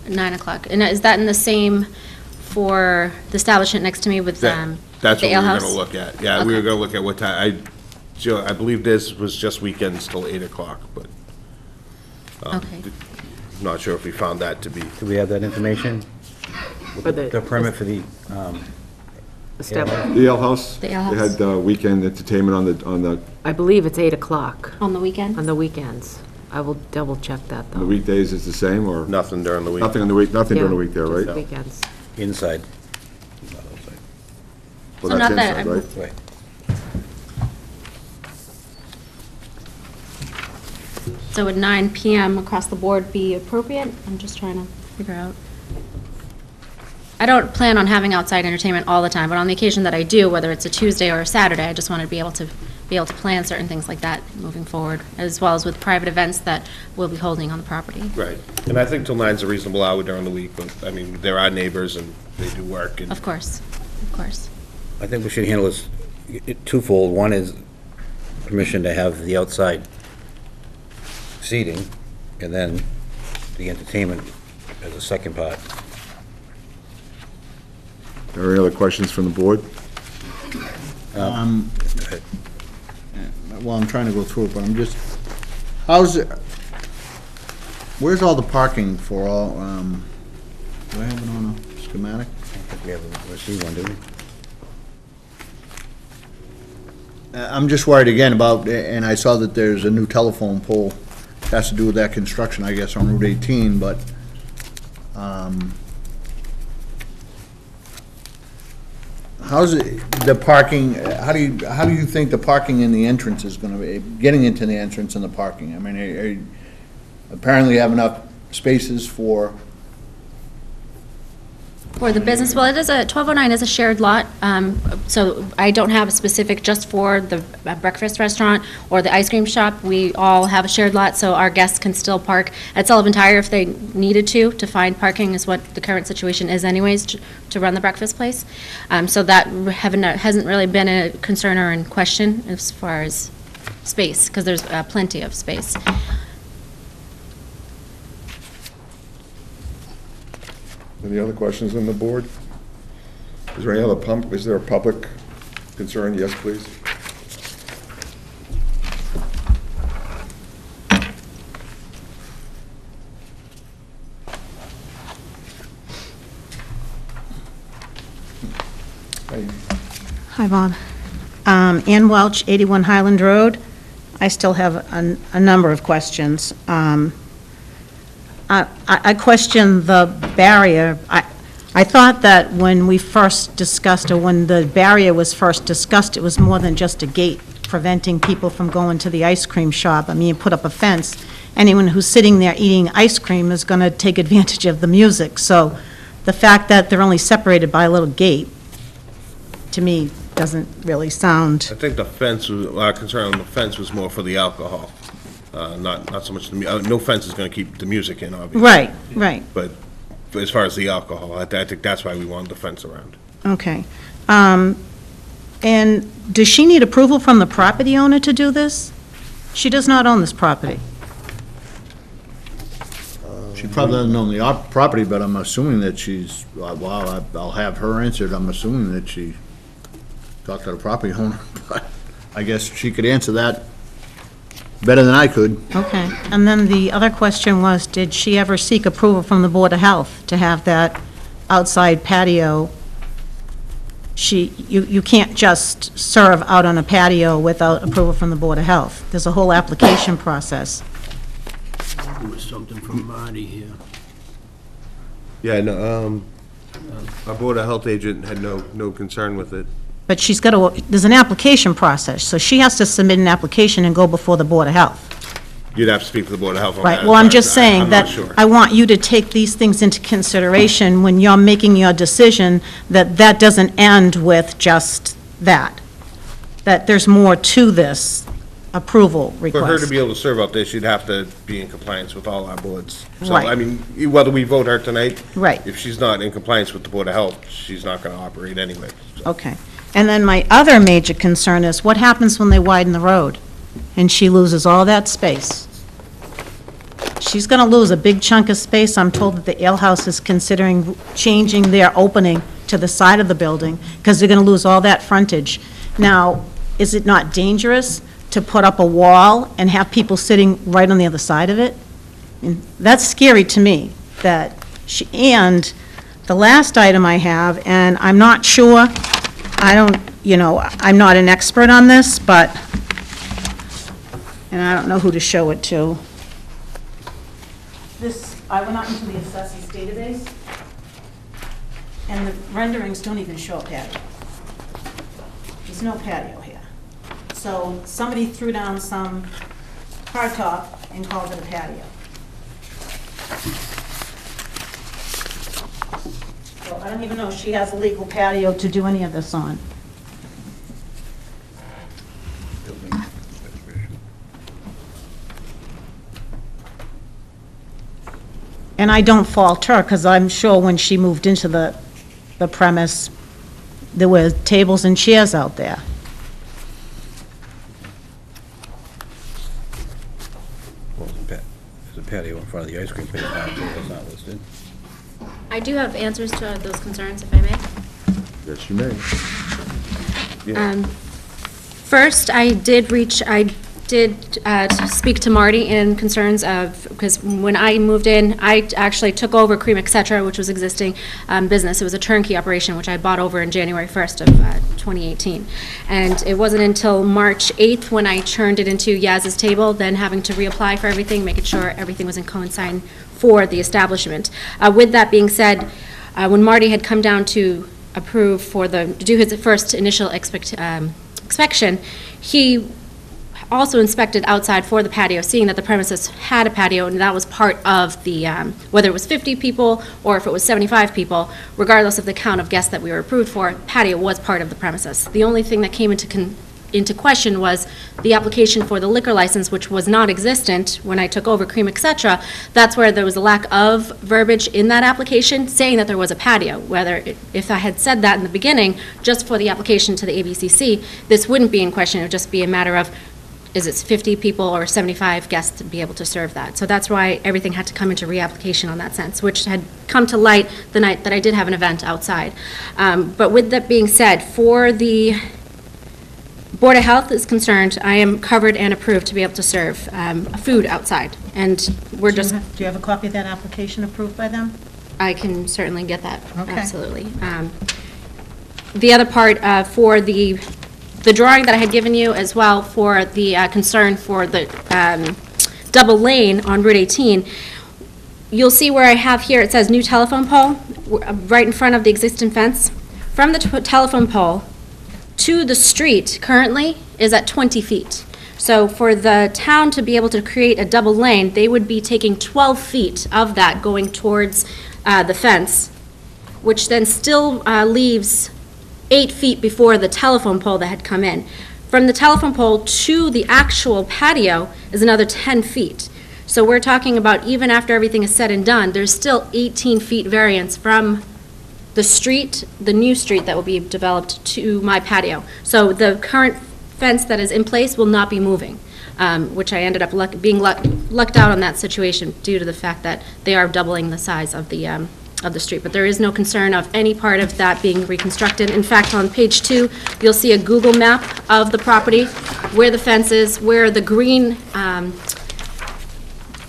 Nine o'clock. And is that in the same for the establishment next to me with that, um, that's the what we were gonna look at. Yeah, we were Okay. gonna look at what time, I, Joe, I believe this was just weekends till 8 o'clock, but Okay. not sure if we found that to be, Do we have that information? For the- The permit for the, um, Establish- The Ale House? The Ale They had uh, weekend entertainment on the, on the, I believe it's 8 o'clock On the weekend? on the weekends. I will double check that, on the though. weekdays is the same, or? nothing during the week. Nothing on the week, nothing during the Yeah, week there, just right? Weekends. inside. Well, So that's not that inside, I'm- right? Right. So would 9 PM across the board be appropriate? I'm just trying to figure out. I don't plan on having outside entertainment all the time, but on the occasion that I do, whether it's a Tuesday or a Saturday, I just want to be able to, be able to plan certain things like that moving forward, as well as with private events that we'll be holding on the property. Right, and I think till nine's a reasonable hour during the week, but, I mean, there are neighbors and they do work, and Of course, of course. I think we should handle this twofold. One is permission to have the outside seating, and then the entertainment as a second part. Are there any other questions from the board? Um, well, I'm trying to go through it, but I'm just, how's it, where's all the parking for all, um, do I have it on a schematic? I think we have a, let's see one, do we? Uh, I'm just worried again about, and I saw that there's a new telephone pole, has to do with that construction, I guess, on Route 18, but, um, how's it, the parking, how do you, how do you think the parking in the entrance is gonna be, getting into the entrance and the parking? I mean, are- are you- apparently you have enough spaces for, For the business, well, it is a, 1209 is a shared lot, um, so I don't have a specific just for the uh, breakfast restaurant or the ice cream shop. We all have a shared lot, so our guests can still park at Sullivan Tire if they needed to, to find parking is what the current situation is anyways, to- run the breakfast place. Um, So that hasn't really been a concern or in question as far as space, because there's uh, plenty of space. Any other questions on the board? Is there any other pump, is there a public concern? Yes, please. Hi. Bob. Um, Ann Welch, 81 Highland Road. I still have a a number of questions. Um, I I question the barrier. I I thought that when we first discussed, or when the barrier was first discussed, it was more than just a gate preventing people from going to the ice cream shop. I mean, you put up a fence, anyone who's sitting there eating ice cream is going to take advantage of the music. So the fact that they're only separated by a little gate, to me, doesn't really sound, I think the fence, was our concern on the fence was more for the alcohol, uh, not, not so much the, mu- uh, no fence is gonna keep the music in, obviously. right, right, But as far as the alcohol, I I think that's why we wanted the fence around. okay. Um, And does she need approval from the property owner to do this? She does not own this property. she probably doesn't own the op- property, but I'm assuming that she's, uh, well, I- I'll have her answered, I'm assuming that she talked to the property owner, [LAUGHS] but I guess she could answer that better than I could. Okay. And then the other question was, did she ever seek approval from the Board of Health to have that outside patio? She, you, you can't just serve out on a patio without approval from the Board of Health. There's a whole application process. There was something from Marty here. Yeah, no, um, our Board of Health agent had no, no concern with it. But she's got to, there's an application process, so she has to submit an application and go before the Board of Health. You'd have to speak to the Board of Health on Right, that. well, I'm just I- saying I'm that sure. I want you to take these things into consideration when you're making your decision, that that doesn't end with just that, that there's more to this approval requirement. For her to request. be able to serve out there, she'd have to be in compliance with all our boards. So, Right. I mean, whether we vote her tonight. Right. If she's not in compliance with the Board of Health, she's not gonna operate anyway. so. Okay. And then my other major concern is, what happens when they widen the road, and she loses all that space? She's going to lose a big chunk of space. I'm told that the ale house is considering changing their opening to the side of the building, because they're going to lose all that frontage. Now, is it not dangerous to put up a wall and have people sitting right on the other side of it? And That's scary to me, that she, and the last item I have, and I'm not sure, I don't, you know, I'm not an expert on this, but, and I don't know who to show it to. This, I went out into the assessors database, and the renderings don't even show a patio. There's no patio here. So somebody threw down some hardtop and called it a patio. I don't even know if she has a legal patio to do any of this on. And I don't fault her, because I'm sure when she moved into the, the premise, there were tables and chairs out there. Well, there's a patio in front of the ice cream not. I do have answers to those concerns, if I may. Yes, you may. Um, First, I did reach, I did uh, speak to Marty in concerns of, because when I moved in, I actually took over Cream Et Cetera, which was existing um, business. It was a turnkey operation, which I bought over in January 1st of uh, 2018. And it wasn't until March 8th when I turned it into Yaz's Table, then having to reapply for everything, making sure everything was in coincide for the establishment. Uh, With that being said, uh, when Marty had come down to approve for the, to do his first initial expect, um, inspection, he also inspected outside for the patio, seeing that the premises had a patio, and that was part of the, um, whether it was 50 people or if it was 75 people, regardless of the count of guests that we were approved for, patio was part of the premises. The only thing that came into, into question was the application for the liquor license, which was not existent when I took over Cream Et Cetera. That's where there was a lack of verbiage in that application saying that there was a patio. Whether, it- if I had said that in the beginning, just for the application to the ABCC, this wouldn't be in question, it would just be a matter of, is it 50 people or 75 guests to be able to serve that? So that's why everything had to come into reapplication on that sense, which had come to light the night that I did have an event outside. Um, But with that being said, for the Board of Health is concerned, I am covered and approved to be able to serve um, food outside. And we're Do you just, have- do you have a copy of that application approved by them? I can certainly get that, Okay. absolutely. Um, The other part uh, for the, the drawing that I had given you as well for the uh, concern for the um, double lane on Route 18, you'll see where I have here, it says new telephone pole, w- uh, right in front of the existing fence. From the t- telephone pole to the street currently is at 20 feet. So for the town to be able to create a double lane, they would be taking 12 feet of that going towards uh, the fence, which then still uh, leaves eight feet before the telephone pole that had come in. From the telephone pole to the actual patio is another 10 feet. So we're talking about, even after everything is said and done, there's still 18 feet variance from the street, the new street that will be developed to my patio. So the current fence that is in place will not be moving, um, which I ended up luck- being luck- lucked out on that situation due to the fact that they are doubling the size of the, um, of the street. But there is no concern of any part of that being reconstructed. In fact, on page two, you'll see a Google map of the property, where the fence is, where the green, um,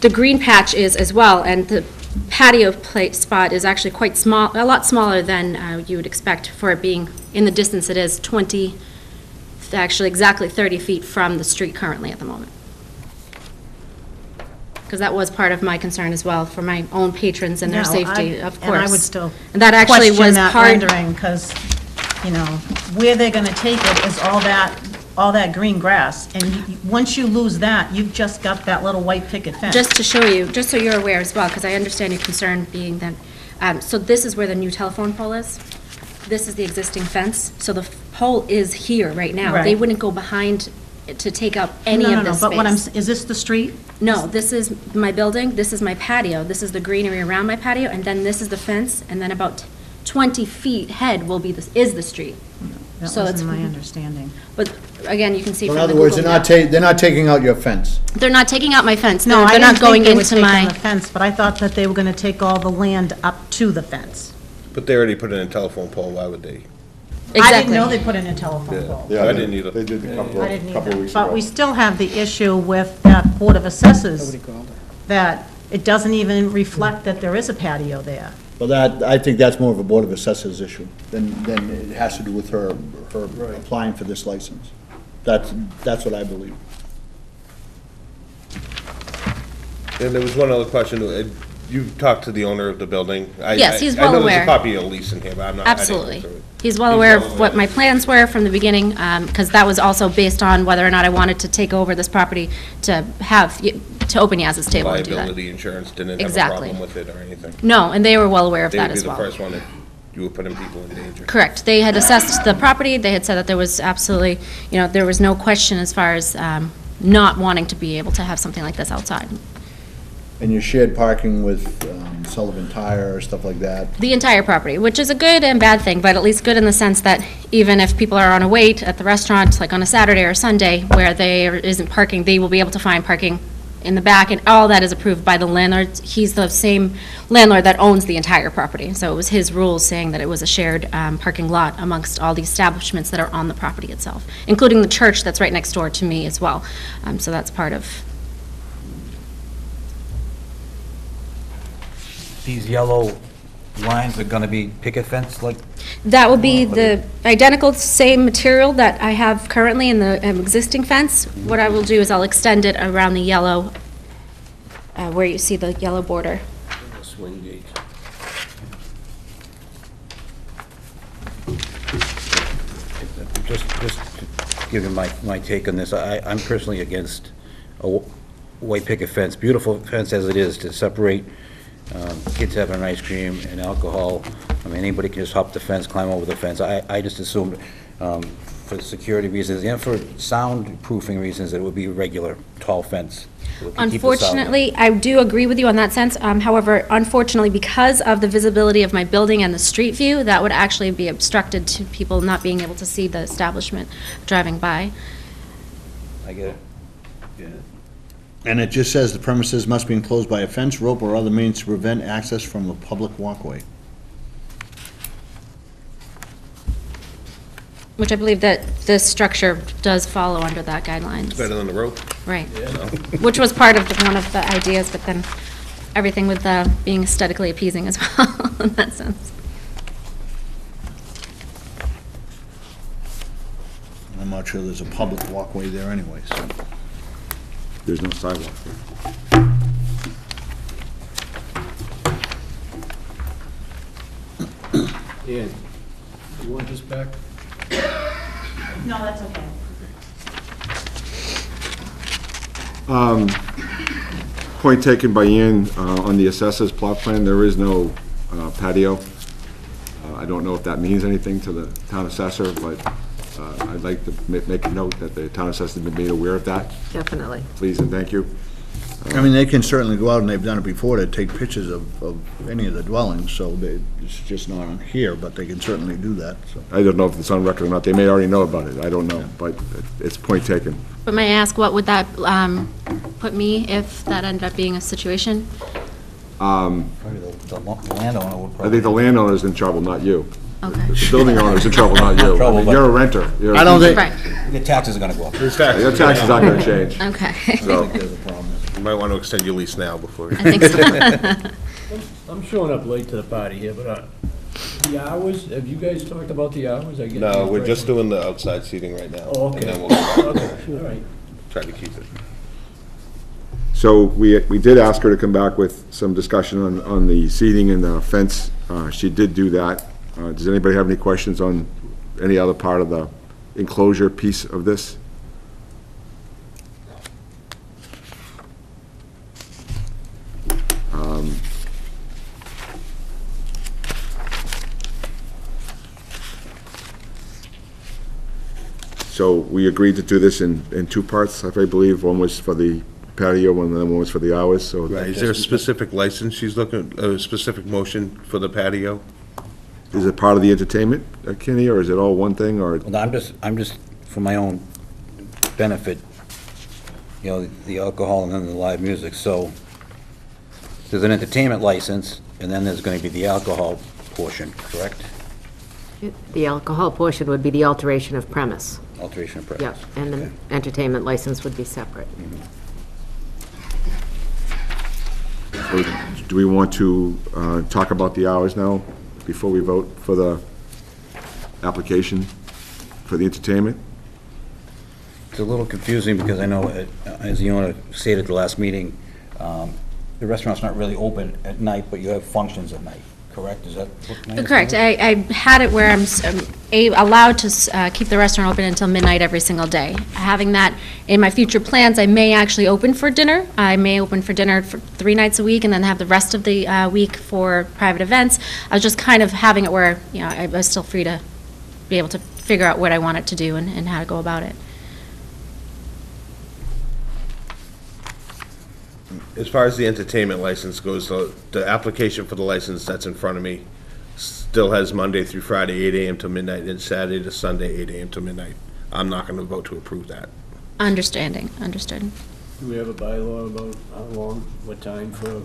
the green patch is as well, and the patio plate spot is actually quite small, a lot smaller than uh, you would expect for it being in the distance it is, 20, actually exactly 30 feet from the street currently at the moment. Because that was part of my concern as well, for my own patrons and their No, safety, I- of course. And I would still And that actually question was that part. rendering, because, you know, where they're gonna take it is all that, all that green grass. And you- you- once you lose that, you've just got that little white picket fence. Just to show you, just so you're aware as well, because I understand your concern being that, um, so this is where the new telephone pole is. This is the existing fence, so the f- pole is here right now. They Right. wouldn't go behind to take up any No, no, of no, this But what I'm, space. is this the street? No, this is my building, this is my patio, this is the greenery around my patio, and then this is the fence, and then about 20 feet head will be, the is the street. That So it's- wasn't my understanding. But again, you can see In from the other words, Google they're not map. ta, they're not taking out your fence. They're not taking out my fence, No, they're I they're didn't not going think they were into taking my. the fence, but I thought that they were gonna take all the land up to the fence. But they already put in a telephone pole, why would they? I didn't know Exactly. they put in a telephone pole. Yeah, I didn't either. They did a couple, I of- didn't couple of either. weeks ago. But we still have the issue with that Board of Assessors, that it doesn't even reflect that there is a patio there. Well, that, I think that's more of a Board of Assessors issue than, than it has to do with her, her applying for this license. That's, that's what I believe. And there was one other question, uh, you talked to the owner of the building? I- Yes, I- he's well I know aware. there's a copy of the lease in here, but I'm not. I didn't go Absolutely. through it. He's well He's aware well of what my plans were from the beginning, because that was also based on whether or not I wanted to take over this property to have, y- to open Yaz's table and do that. Liability insurance didn't have a Exactly. problem with it or anything? No, and they were well aware of They that would be as the well. first one that you were putting people in danger. Correct. They had assessed the property, they had said that there was absolutely, you know, there was no question as far as um, not wanting to be able to have something like this outside. And you shared parking with um, Sullivan Tire, or stuff like that. The entire property, which is a good and bad thing, but at least good in the sense that even if people are on a wait at the restaurant, like on a Saturday or Sunday, where there isn't parking, they will be able to find parking in the back, and all that is approved by the landlord. He's the same landlord that owns the entire property, so it was his rules saying that it was a shared um, parking lot amongst all the establishments that are on the property itself, including the church that's right next door to me as well. Um, So that's part of, These yellow lines are gonna be picket fence, like, that will be the identical same material that I have currently in the um, existing fence. What I will do is I'll extend it around the yellow, uh, where you see the yellow border. swing gate. Just, just to give you my, my take on this, I, I'm personally against a wh- white picket fence, beautiful fence as it is, to separate um, kids having an ice cream and alcohol. I mean, anybody can just hop the fence, climb over the fence. I, I just assumed, um, for security reasons and for soundproofing reasons, that it would be a regular, tall fence. that would keep the sound in. Unfortunately, I do agree with you on that sense. Um, However, unfortunately, because of the visibility of my building and the street view, that would actually be obstructed to people not being able to see the establishment driving by. I get it. Yeah. And it just says the premises must be enclosed by a fence, rope, or other means to prevent access from a public walkway. Which I believe that this structure does follow under that guidelines. Better than the rope. Right. [LAUGHS] Which was part of the- one of the ideas, but then everything with uh, being aesthetically appeasing as [LAUGHS] well, in that sense. And I'm not sure there's a public walkway there anyway, so. There's no sidewalk there. Dan, you want this back? No, that's okay. Point taken by Ian uh, on the assessor's plot plan, there is no uh, patio. Uh, I don't know if that means anything to the town assessor, but uh, I'd like to ma- make a note that the town assessor's been made aware of that. Definitely. Please and thank you. I mean, they can certainly go out, and they've done it before, to take pictures of, of any of the dwellings, so they, it's just not on here, but they can certainly do that, so. I don't know if it's on record or not. They may already know about it. I don't know, but it's point taken. But may I ask, what would that um, put me if that ended up being a situation? Probably the the lo- landowner would I probably. think the landowner's in trouble, not you. Okay. The building owner's in trouble, not you. I Trouble, mean, but- You're a renter. You're- I don't think, Right, Your taxes are gonna go up. There's. Your taxes aren't gonna change. [LAUGHS] okay. So, [LAUGHS] There's a problem. You might want to extend your lease now before. I think so. [LAUGHS] I'm showing up late to the party here, but uh, the hours, have you guys talked about the hours? I get No, we're just doing the outside seating right now. Oh, And okay. then we'll go back. Okay, all right. try to keep it. so we, we did ask her to come back with some discussion on, on the seating and the fence. Uh, She did do that. Uh, Does anybody have any questions on any other part of the enclosure piece of this? Um, So we agreed to do this in, in two parts, I believe. One was for the patio and then one was for the hours, so. Is there a specific license she's looking, a specific motion for the patio? Is it part of the entertainment, uh, Kenny, or is it all one thing, or? Well, I'm just, I'm just, for my own benefit, you know, the alcohol and then the live music, so there's an entertainment license, and then there's gonna be the alcohol portion, correct? The alcohol portion would be the alteration of premise. Alteration of Yep, premise. and the entertainment license would be separate. Do we want to uh, talk about the hours now, before we vote for the application for the entertainment? It's a little confusing, because I know, uh, as the owner stated at the last meeting, um, the restaurant's not really open at night, but you have functions at night, correct? Is that what Correct. I, I had it where I'm s- um, a- allowed to s- uh, keep the restaurant open until midnight every single day. Having that in my future plans, I may actually open for dinner. I may open for dinner for three nights a week and then have the rest of the uh, week for private events. I was just kind of having it where, you know, I was still free to be able to figure out what I wanted to do and, and how to go about it. As far as the entertainment license goes, the, the application for the license that's in front of me still has Monday through Friday, eight AM to midnight, and Saturday to Sunday, eight AM to midnight. I'm not gonna vote to approve that. Understanding, understood. Do we have a bylaw about how long, what time for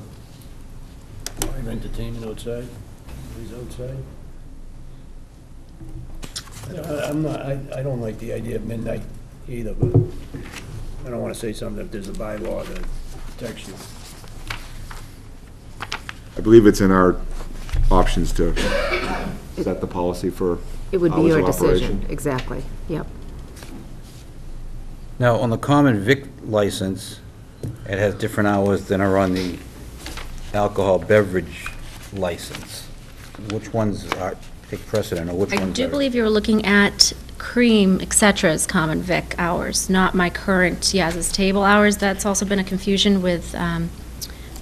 live entertainment outside? Is outside? I- I'm not, I, I don't like the idea of midnight either, but I don't wanna say something if there's a bylaw that protects you. I believe it's in our options to set the policy for It would be hours your of decision, operation. exactly, yep. Now, on the common vic license, it has different hours than are on the alcohol beverage license. Which ones are, take precedent, or which I ones do are? believe you were looking at cream, et cetera, as common vic hours, not my current Yaz's Table hours. That's also been a confusion with, um,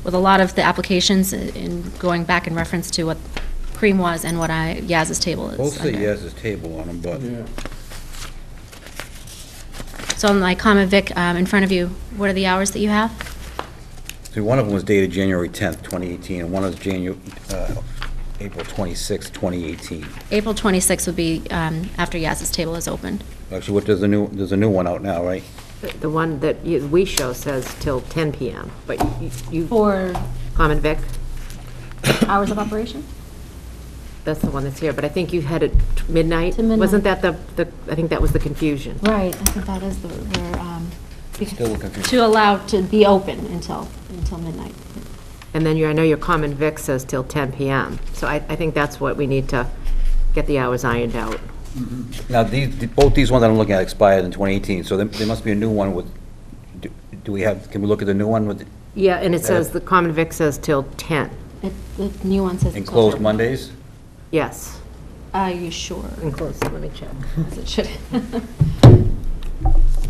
with a lot of the applications in going back in reference to what cream was and what I, Yaz's Table is. Both say under. yes, there's table on them, but So on my common vic, um, in front of you, what are the hours that you have? See, one of them was dated January 10th, 2018, and one is Janu, uh, April 26th, 2018. April 26th would be um, after Yaz's Table is opened. Actually, what, there's a new, there's a new one out now, right? The- The one that you- we show says till 10 PM, but you- you, For Common Vic, hours of operation? that's the one that's here, but I think you had it t- midnight? To midnight. Wasn't that the, the? I think that was the confusion. Right, I think that is the, where, um, Still a confusion. to allow to be open until, until midnight. And then your, I know your Common Vic says till 10 PM, so I, I think that's what we need to get the hours ironed out. Mm-hmm. Now, these, both these ones that I'm looking at expired in 2018, so there, there must be a new one with, do- do we have, can we look at the new one with Yeah, and it says, the Common Vic says till 10, It- The new one says. enclosed Mondays? yes, Are you sure? enclosed, let me check. As it should. [LAUGHS]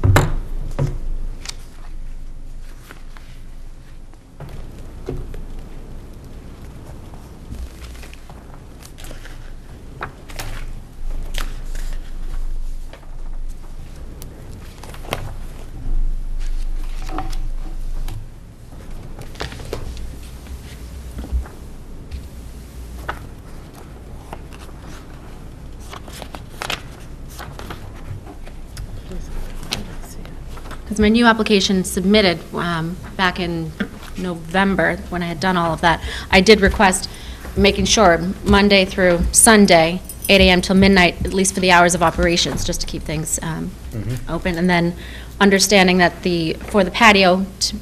My new application submitted um, back in November, when I had done all of that, I did request making sure Monday through Sunday, 8 AM till midnight, at least for the hours of operations, just to keep things um, open. And then understanding that the, for the patio, t-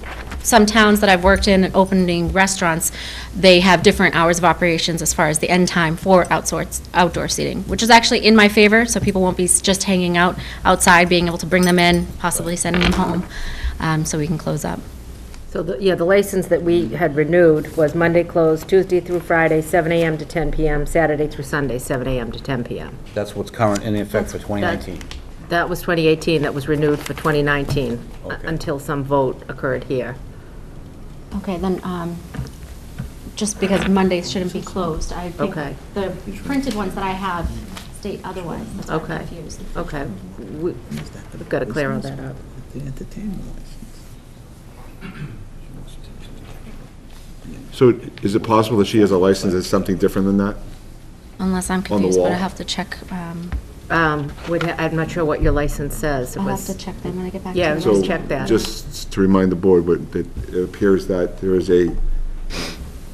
some towns that I've worked in, and opening restaurants, they have different hours of operations as far as the end time for outsourced, outdoor seating, which is actually in my favor, so people won't be just hanging out outside, being able to bring them in, possibly sending them home, um, so we can close up. So, the yeah, the license that we had renewed was Monday closed, Tuesday through Friday, 7 AM to 10 PM, Saturday through Sunday, 7 AM to 10 PM. That's what's current in effect for 2019. That was 2018, that was renewed for 2019, u- Okay. until some vote occurred here. Okay, then, um, just because Mondays shouldn't be closed, I think Okay. the printed ones that I have state otherwise, that's why I'm Okay. confused. Okay, we- we've got to clear all that up. The entertainment license. So is it possible that she has a license that's something different than that? Unless I'm confused, but I wall. have to check, um, Um, would ha- I'm not sure what your license says. It I'll have was- to check them when I get back to you. Yeah, So, just check that. Just to remind the board, but it it appears that there is a,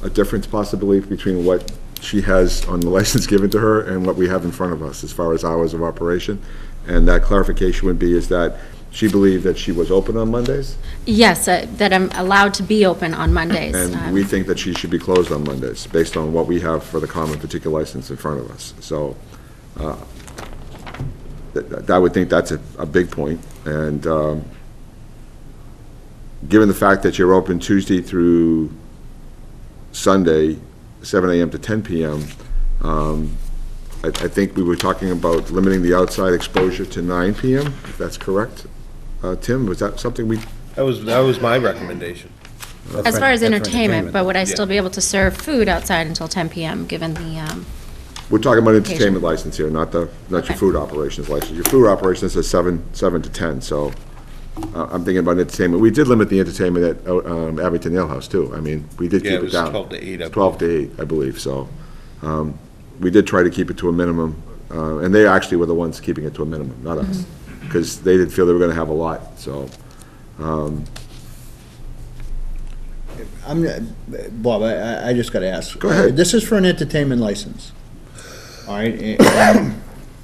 a difference possibly between what she has on the [LAUGHS] license given to her and what we have in front of us as far as hours of operation. And that clarification would be is that she believed that she was open on Mondays, Yes, uh, that I'm allowed to be open on Mondays. and um, we think that she should be closed on Mondays, based on what we have for the common particular license in front of us. So, uh, that, that- I would think that's a, a big point, and, um, given the fact that you're open Tuesday through Sunday, seven AM to ten PM, um, I, I think we were talking about limiting the outside exposure to nine PM, if that's correct. Uh, Tim, was that something we, That was, that was my recommendation. As far as That's for entertainment, but would I Yeah. still be able to serve food outside until 10 PM, given the, um, we're talking about Occasion. entertainment license here, not the, not your food operations license. Your food operations is seven, seven to ten, so, uh, I'm thinking about entertainment. We did limit the entertainment at, uh, um, Abington Ale House too. I mean, we did Yeah, keep it it was down. 12 to 8, I Twelve to eight, I believe, so, um, we did try to keep it to a minimum, uh, and they actually were the ones keeping it to a minimum, not us. Because they didn't feel they were gonna have a lot, so, um, I'm, uh, Bob, I- I, I just gotta ask. Go ahead. This is for an entertainment license. All right, and- and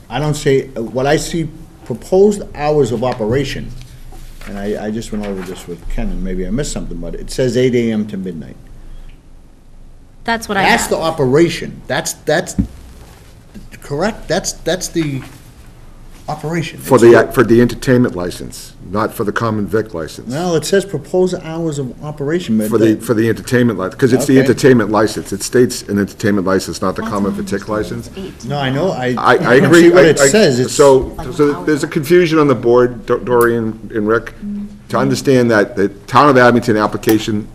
I don't say, what I see proposed hours of operation, and I, I just went over this with Ken, and maybe I missed something, but it says eight AM to midnight. That's what I That's the have. operation, that's, that's, correct? That's, that's the operation. For the, for the entertainment license, not for the common vic license. Well, it says proposed hours of operation, but. For the, for the entertainment li, because it's the Okay. entertainment license. It states an entertainment license, not the common vic license. No, I know, I. I, I don't agree. see what I- it I- says, it's. So, so there's a confusion on the board, Do- Dorian and Rick, to understand that the Town of Abington application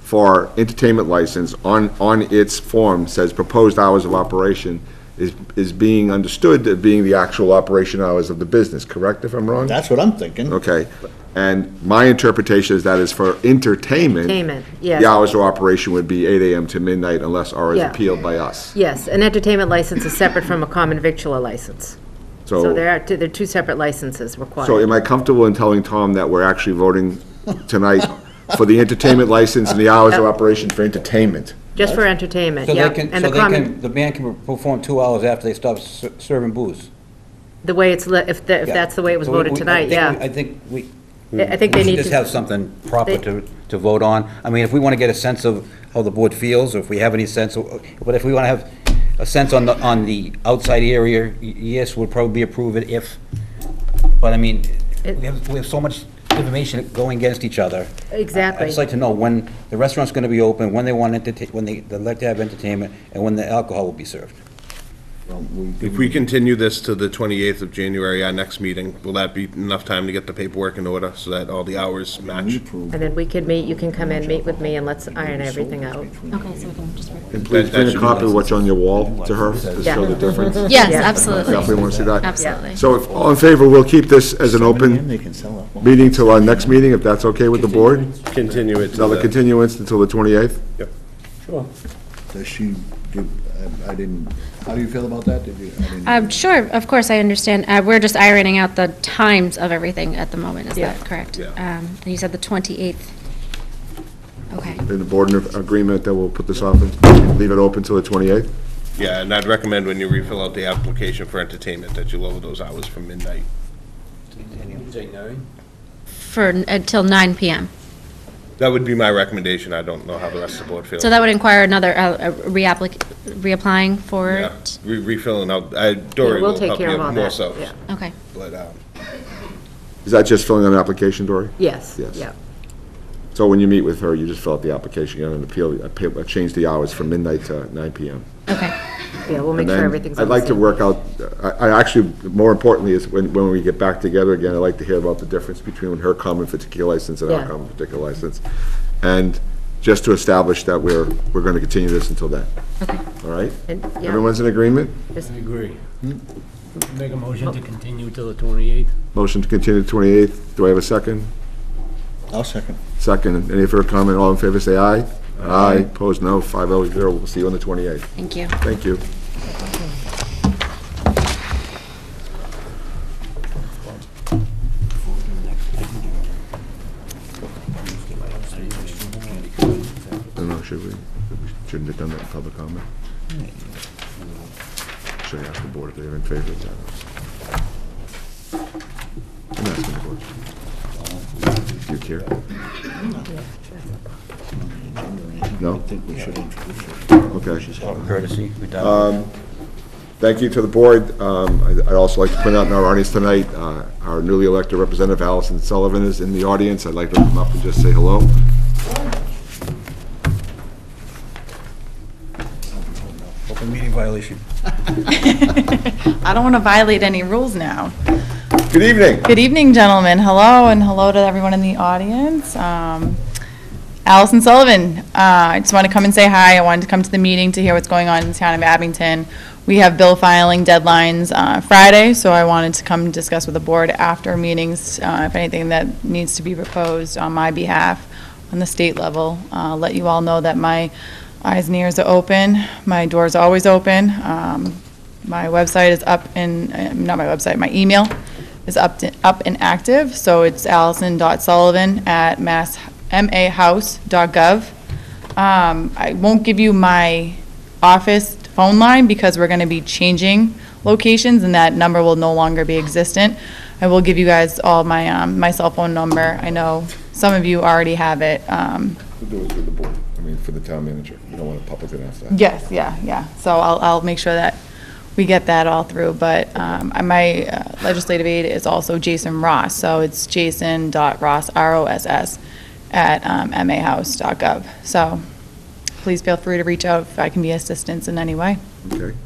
for entertainment license on, on its form says proposed hours of operation is, is being understood as being the actual operation hours of the business, correct if I'm wrong? That's what I'm thinking. Okay, and my interpretation is that is for entertainment. Entertainment, yes. The hours of operation would be eight AM to midnight unless or is Yeah. appealed by us. Yes, an entertainment license is separate from a common victualler license. So So, there are, two- there are two separate licenses required. so am I comfortable in telling Tom that we're actually voting tonight for the entertainment license and the hours of operation for entertainment? Just for entertainment, So yeah. they can, And so the they common, can, the band can perform two hours after they stop ser- serving booze. the way it's, li- if, the- if Yeah. that's the way it was So we- voted we- I tonight, think we- yeah. I think we, I I think they we should need just have to, something proper They- to, to vote on. I mean, if we want to get a sense of how the board feels, or if we have any sense, of- but if we want to have a sense on the, on the outside area, y- yes, we'll probably approve it if, but I mean, It- we have, we have so much information going against each other. Exactly. I'd just like to know when the restaurant's going to be open, when they want entertain, when they, they'd like to have entertainment, and when the alcohol will be served. If we continue this to the 28th of January, our next meeting, will that be enough time to get the paperwork in order so that all the hours match? And then we could meet, you can come in, meet with me, and let's iron everything out. Okay, so we can just. And please That- that bring a should be copy of what's on your wall to her, to Yeah. show the difference. [LAUGHS] Yes, Yeah. absolutely. Definitely want to see that. Absolutely. So if all in favor, we'll keep this as an open they can sell it. meeting till our next meeting, if that's okay with the board? Continue it to Another the, continuance until the 28th? Yep. Sure. Does she give, I I didn't, how do you feel about that? Did you, I didn't. Um, sure, of course, I understand. Uh, we're just ironing out the times of everything at the moment, is Yeah. that correct? Yeah. Um, and you said the 28th. Okay. In the board in agreement that we'll put this off and leave it open till the 28th? yeah, and I'd recommend when you refill out the application for entertainment, that you lower those hours from midnight. For, until 9 PM. That would be my recommendation, I don't know how the rest of the board feels. So that would require another, uh, uh, reapplic, reapplying for Yeah, it? re- refilling out, uh, Yeah, Dory we'll will take help care you of all more that, so, yeah. Okay. but, um, Is that just filling out an application, Dory? Yes, Yes. yeah. So when you meet with her, you just fill out the application, you have an appeal, appeal- change the hours from midnight to 9 PM. Okay. Yeah, we'll make And sure then everything's on I'd the like to same. work out, I, I actually, more importantly, is when, when we get back together again, I'd like to hear about the difference between her common victualler license and our Yeah. common victualler license. And just to establish that we're, we're gonna continue this until then. Okay. All right? And, yeah, Everyone's in agreement? just- I agree. Hmm? Make a motion to continue till the 28th. Motion to continue to 28th. Do I have a second? I'll second. Second. Any further comment? All in favor, say aye. Aye. Opposed, no. Five oh zero. We'll see you on the 28th. Thank you. Thank you. I don't know, should we? We Shouldn't have done that in public comment? Should I ask the board if they're in favor of that? I'm asking the board. Do you care? No? I think we should introduce her. Okay. Courtesy, we done. Thank you to the board. Um, I'd I'd also like to point out in our audience tonight, uh, our newly elected representative Alyson Sullivan is in the audience. I'd like to come up and just say hello. Open meeting violation. [LAUGHS] [LAUGHS] I don't want to violate any rules now. Good evening. Good evening, gentlemen. Hello, and hello to everyone in the audience. Um, Alyson Sullivan, uh, I just want to come and say hi. I wanted to come to the meeting to hear what's going on in the town of Abington. We have bill filing deadlines uh, Friday, so I wanted to come discuss with the board after meetings, uh, if anything that needs to be proposed on my behalf on the state level. Uh, Let you all know that my eyes and ears are open, my door's always open. Um, My website is up and, uh, not my website, my email is up, to- up and active, so it's alyson.sullivan@mass, mahouse.gov. Um, I won't give you my office phone line because we're gonna be changing locations and that number will no longer be existent. I will give you guys all my, um, my cell phone number. I know some of you already have it. Um, We'll do it through the board, I mean, for the town manager. You don't want to publicly announce that. Yes, yeah, yeah. So I'll, I'll make sure that we get that all through. But um, my uh, legislative aide is also Jason Ross. So it's jason.ross, R-O-S-S, at um, mahouse.gov. So please feel free to reach out if I can be assistance in any way. Okay.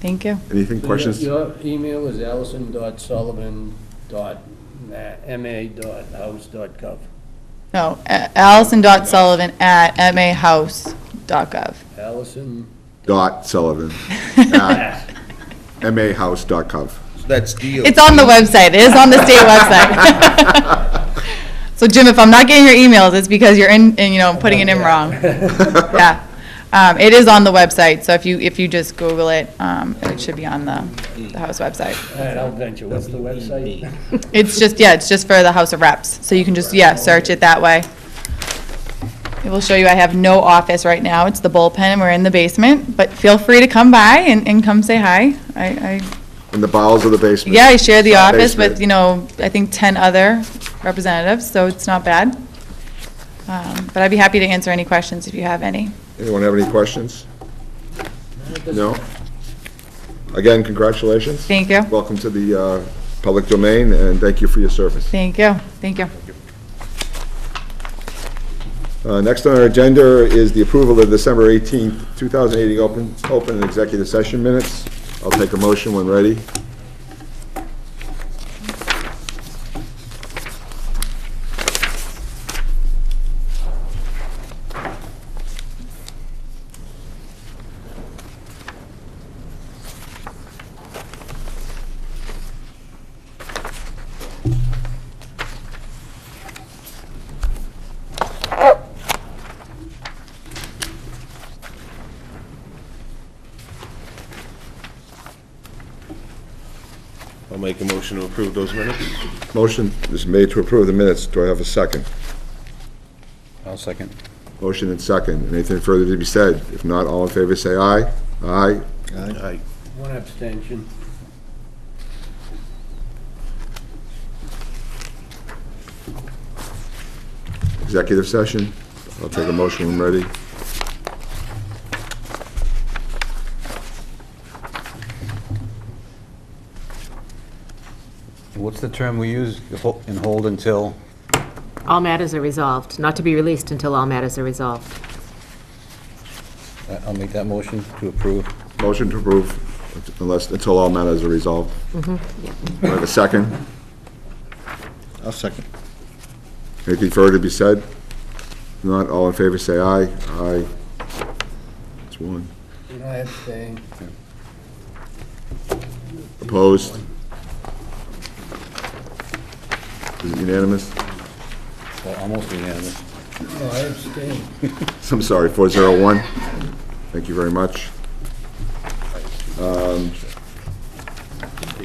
Thank you. Anything, questions? Your email is alyson.sullivan.ma.house.gov. No, a- alyson.sullivan at mahouse.gov. Alyson, Dot Sullivan at [LAUGHS] mahouse.gov. That's deal. It's on the website. It is on the state website. [LAUGHS] So Jim, if I'm not getting your emails, it's because you're in, and, you know, putting it in wrong. [LAUGHS] Yeah. Um, it is on the website, so if you, if you just Google it, um, it should be on the, the House website. all right, I'll venture, what's the website? [LAUGHS] It's just, yeah, it's just for the House of Reps, so you can just, yeah, search it that way. It will show you I have no office right now. It's the bullpen, we're in the basement, but feel free to come by and, and come say hi. I, I In the bowels of the basement. Yeah, I share the office basement. with, you know, I think 10 other representatives, so it's not bad. Um, But I'd be happy to answer any questions if you have any. Anyone have any questions? No? Again, congratulations. Thank you. Welcome to the uh, public domain, and thank you for your service. Thank you, thank you. Uh, Next on our agenda is the approval of December 18th, 2018 open, open and executive session minutes. I'll take a motion when ready. I'll make a motion to approve those minutes. Motion is made to approve the minutes. Do I have a second? I'll second. Motion and second. Anything further to be said? If not, all in favor, say aye. Aye. Aye. One abstention. Executive session. I'll take a motion when ready. What's the term we use, Ho- and hold until? All matters are resolved, not to be released until all matters are resolved. Uh, I'll make that motion to approve. Motion to approve unless, until all matters are resolved. Do I have a second? I'll second. Anything further to be said? If Not, all in favor, say aye. Aye. It's one. And I abstain. Opposed? Is it unanimous? Well, Almost unanimous. No, I abstain. [LAUGHS] I'm sorry, 401. Thank you very much. Um,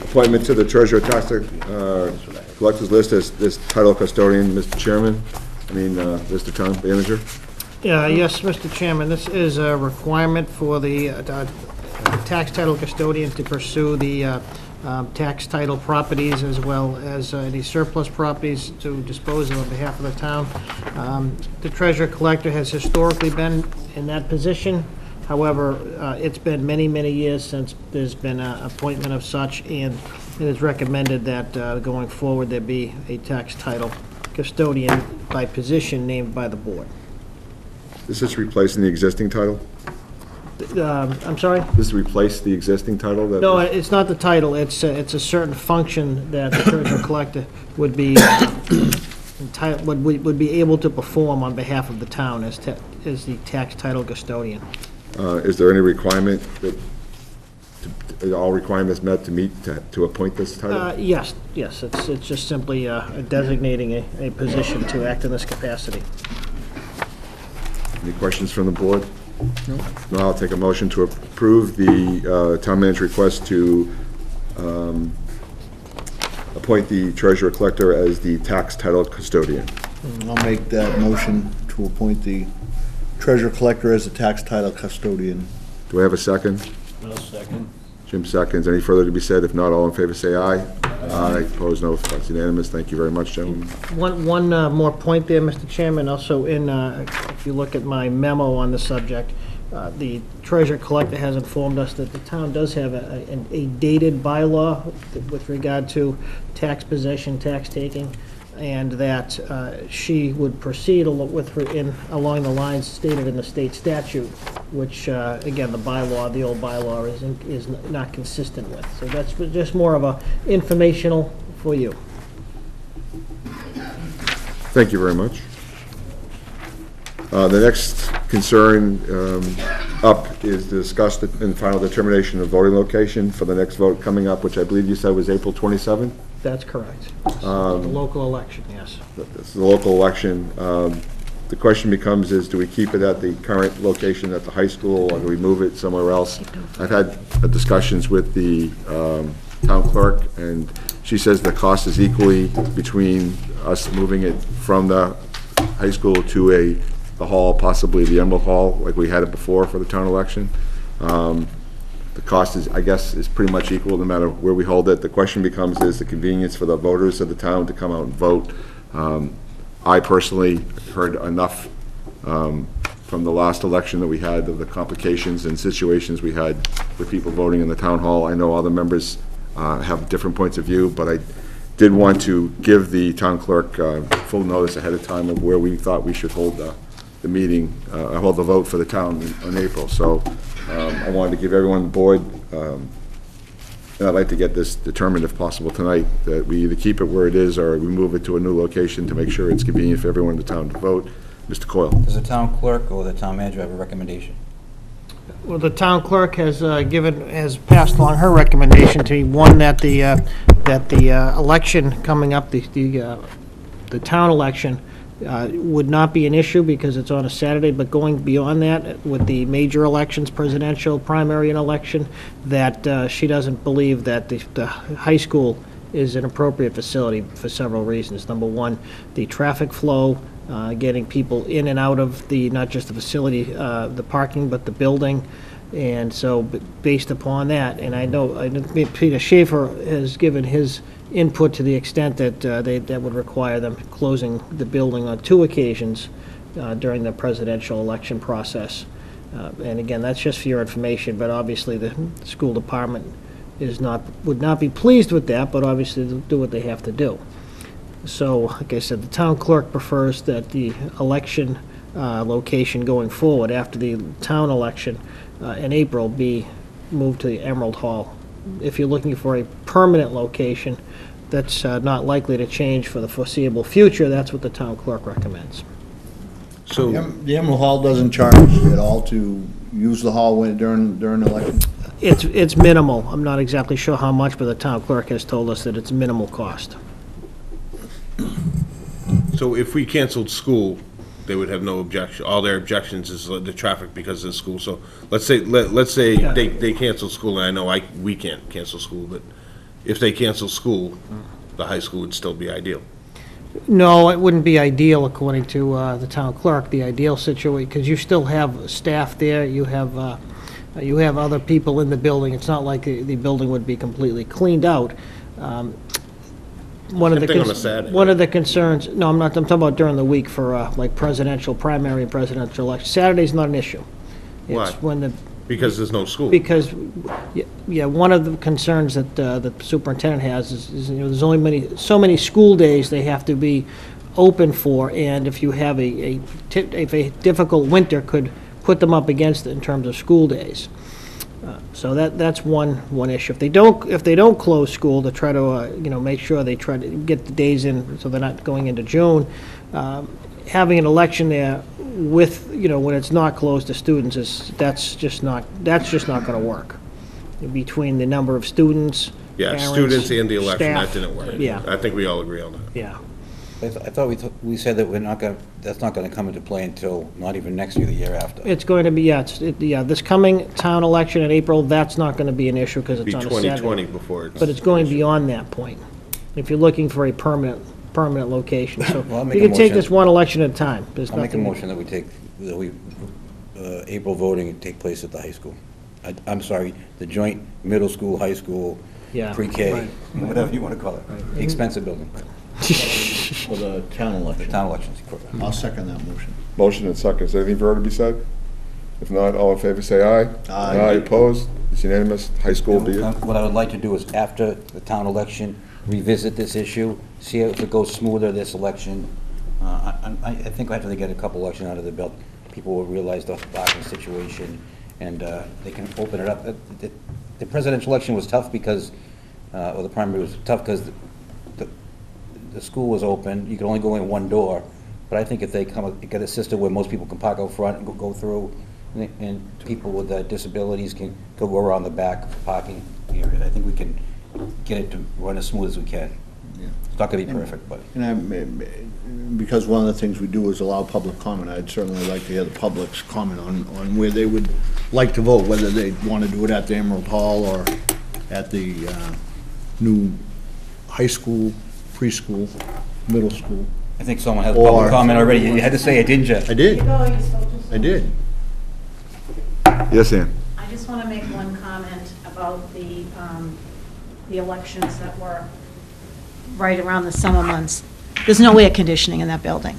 Appointment to the treasurer tax uh, collectors list as, as title custodian, Mr. Chairman, I mean, uh, Mr. Town Manager. Yeah, yes, Mr. Chairman, this is a requirement for the uh, tax title custodian to pursue the uh, um, tax title properties as well as uh, any surplus properties to dispose of on behalf of the town. Um, The treasurer collector has historically been in that position. However, uh, it's been many, many years since there's been an appointment of such, and it is recommended that uh, going forward, there be a tax title custodian by position named by the board. Is This is replacing the existing title? Um, I'm sorry? This replace the existing title that? No, it's not the title, it's, a- it's a certain function that the treasurer collector would be entitled, would, would would be able to perform on behalf of the town as, ta- as the tax title custodian. Uh, Is there any requirement that, to- are all requirements met to meet, to to appoint this Uh, title? yes, yes, it's, it's just simply uh, designating a, a position to act in this capacity. Any questions from the board? No. No, I'll take a motion to approve the uh, town manager's request to um, appoint the treasurer collector as the tax title custodian. I'll make that motion to appoint the treasurer collector as the tax title custodian. Do I have a second? No second. Jim seconds. Any further to be said? If not, all in favor, say aye. Aye. Opposed, no. That's unanimous. Thank you very much, gentlemen. One, one uh, more point there, Mr. Chairman, also in, uh, if you look at my memo on the subject, uh, the treasurer collector has informed us that the town does have a, a- a dated bylaw with regard to tax possession, tax taking, and that uh, she would proceed al- with, her- in, along the lines stated in the state statute, which, uh, again, the bylaw, the old bylaw is, in- is not consistent with. So that's just more of a informational for you. Thank you very much. Uh, The next concern um, up is to discuss the and final determination of voting location for the next vote coming up, which I believe you said was April 27th. That's correct. The local election, yes. This is the local election. Um, The question becomes is, do we keep it at the current location at the high school, or do we move it somewhere else? I've had uh, discussions with the um, town clerk, and she says the cost is equally between us moving it from the high school to a, the hall, possibly the Emerald Hall, like we had it before for the town election. Um, The cost is, I guess, is pretty much equal no matter where we hold it. The question becomes is the convenience for the voters of the town to come out and vote. Um, I personally heard enough um, from the last election that we had of the complications and situations we had with people voting in the town hall. I know all the members uh, have different points of view, but I did want to give the town clerk uh, full notice ahead of time of where we thought we should hold the, the meeting, uh, hold the vote for the town in- in April. So um, I wanted to give everyone on board, um, and I'd like to get this determined if possible tonight, that we either keep it where it is or we move it to a new location to make sure it's convenient for everyone in the town to vote. Mr. Coyle? Does the town clerk or the town manager have a recommendation? Well, the town clerk has uh, given, has passed along her recommendation to me, one, that the, uh, that the uh, election coming up, the, the, uh, the town election uh, would not be an issue because it's on a Saturday, but going beyond that, with the major elections, presidential, primary and election, that uh, she doesn't believe that the, the high school is an appropriate facility for several reasons. Number one, the traffic flow, uh, getting people in and out of the, not just the facility, uh, the parking, but the building. And so, based upon that, and I know, I know Peter Schaefer has given his input to the extent that uh, they, that would require them closing the building on two occasions uh, during the presidential election process. Uh, And again, that's just for your information, but obviously, the school department is not, would not be pleased with that, but obviously, they'll do what they have to do. So, like I said, the town clerk prefers that the election uh, location going forward after the town election uh, in April be moved to the Emerald Hall. If you're looking for a permanent location that's uh, not likely to change for the foreseeable future, that's what the town clerk recommends. So, The Emerald Hall doesn't charge at all to use the hall when- during, during the election? It's, it's minimal. I'm not exactly sure how much, but the town clerk has told us that it's minimal cost. so if we canceled school, they would have no objection, all their objections is the traffic because of the school, so let's say, let, let's say they, they cancel school, and I know I, we can't cancel school, but if they cancel school, the high school would still be ideal. No, it wouldn't be ideal according to uh, the town clerk, the ideal situation, because you still have staff there, you have, uh, you have other people in the building. It's not like the the building would be completely cleaned out. Um, One of Same the, thing on cons- a Saturday. one of the concerns, no, I'm not, I'm talking about during the week for uh, like presidential primary and presidential election. Saturday's not an issue. Why? It's when the, Because there's no school. because, y- yeah, one of the concerns that uh, the superintendent has is, is, you know, there's only many, so many school days they have to be open for, and if you have a, a, ti- if a difficult winter could put them up against it in terms of school days. Uh, So that, that's one, one issue. If they don't, if they don't close school, to try to, uh, you know, make sure they try to get the days in, so they're not going into June, um, having an election there with, you know, when it's not closed to students is, that's just not, that's just not gonna work. Between the number of students, Yeah, parents, students and the election, that staff. didn't work. Yeah. I think we all agree on that. Yeah. I th- I thought we, th- we said that we're not gonna, that's not gonna come into play until, not even next year, the year after. It's going to be, yeah, it's, it- yeah, this coming town election in April, that's not gonna be an issue, because Be it's on a Saturday. 2020 before it's. But it's going beyond that point. If you're looking for a permanent permanent location. So [LAUGHS] Well, I'll make you a can take motion. this one election at a time. There's I'll make a nothing- motion that we take, that we, uh, April voting take place at the high school. I- I'm sorry, the joint middle school, high school, Yeah, pre-K, right. whatever you want to call it. The expensive building, [LAUGHS] For the town election. town elections. I'll second that motion. Motion and second. Is there anything further to be said? If not, all in favor, say aye. Aye. Aye, opposed? It's unanimous. High school be it. Um, What I would like to do is, after the town election, revisit this issue, see if it goes smoother this election. Uh, I, I I think after they get a couple elections out of the belt, people will realize the bargaining situation, and uh, they can open it up. Uh, the- The presidential election was tough because, uh, or the primary was tough because the, the school was open, you could only go in one door, but I think if they come, get a system where most people can park out front and go- go through, and- and people with uh, disabilities can go around the back parking area, I think we can get it to run as smooth as we can. Yeah. It's not gonna be perfect, but. And I, because one of the things we do is allow public comment, I'd certainly like to hear the public's comment on, on where they would like to vote, whether they want to do it at the Emerald Hall or at the uh, new high school, preschool, middle school. I think someone has Or- public comment already. You had to say it, didn't you? I did, I did. Yes, Ann? I just want to make one comment about the, um, the elections that were right around the summer months. There's no air conditioning in that building.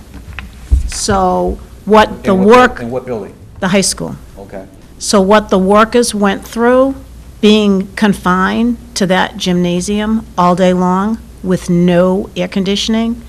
So what the In what- work, In what building? the high school. Okay. So what the workers went through, being confined to that gymnasium all day long with no air conditioning,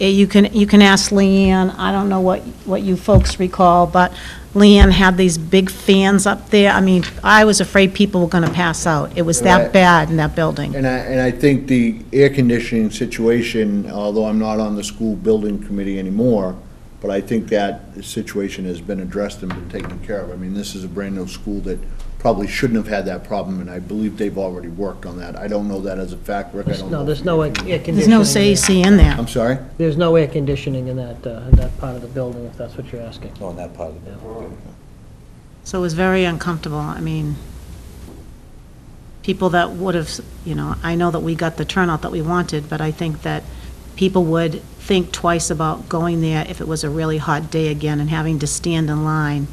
eh, you can, you can ask Leanne, I don't know what, what you folks recall, but Leanne had these big fans up there. I mean, I was afraid people were going to pass out. It was Right. that bad in that building. And I, and I think the air conditioning situation, although I'm not on the school building committee anymore, but I think that situation has been addressed and been taken care of. I mean, this is a brand-new school that probably shouldn't have had that problem, and I believe they've already worked on that. I don't know that as a fact, Rick, I don't know. No, there's no air conditioning. There's no there. AC in there. I'm sorry? There's no air conditioning in that, uh, in that part of the building, if that's what you're asking. No, in that part of the building. So it was very uncomfortable. I mean, people that would have, you know, I know that we got the turnout that we wanted, but I think that people would think twice about going there if it was a really hot day again and having to stand in line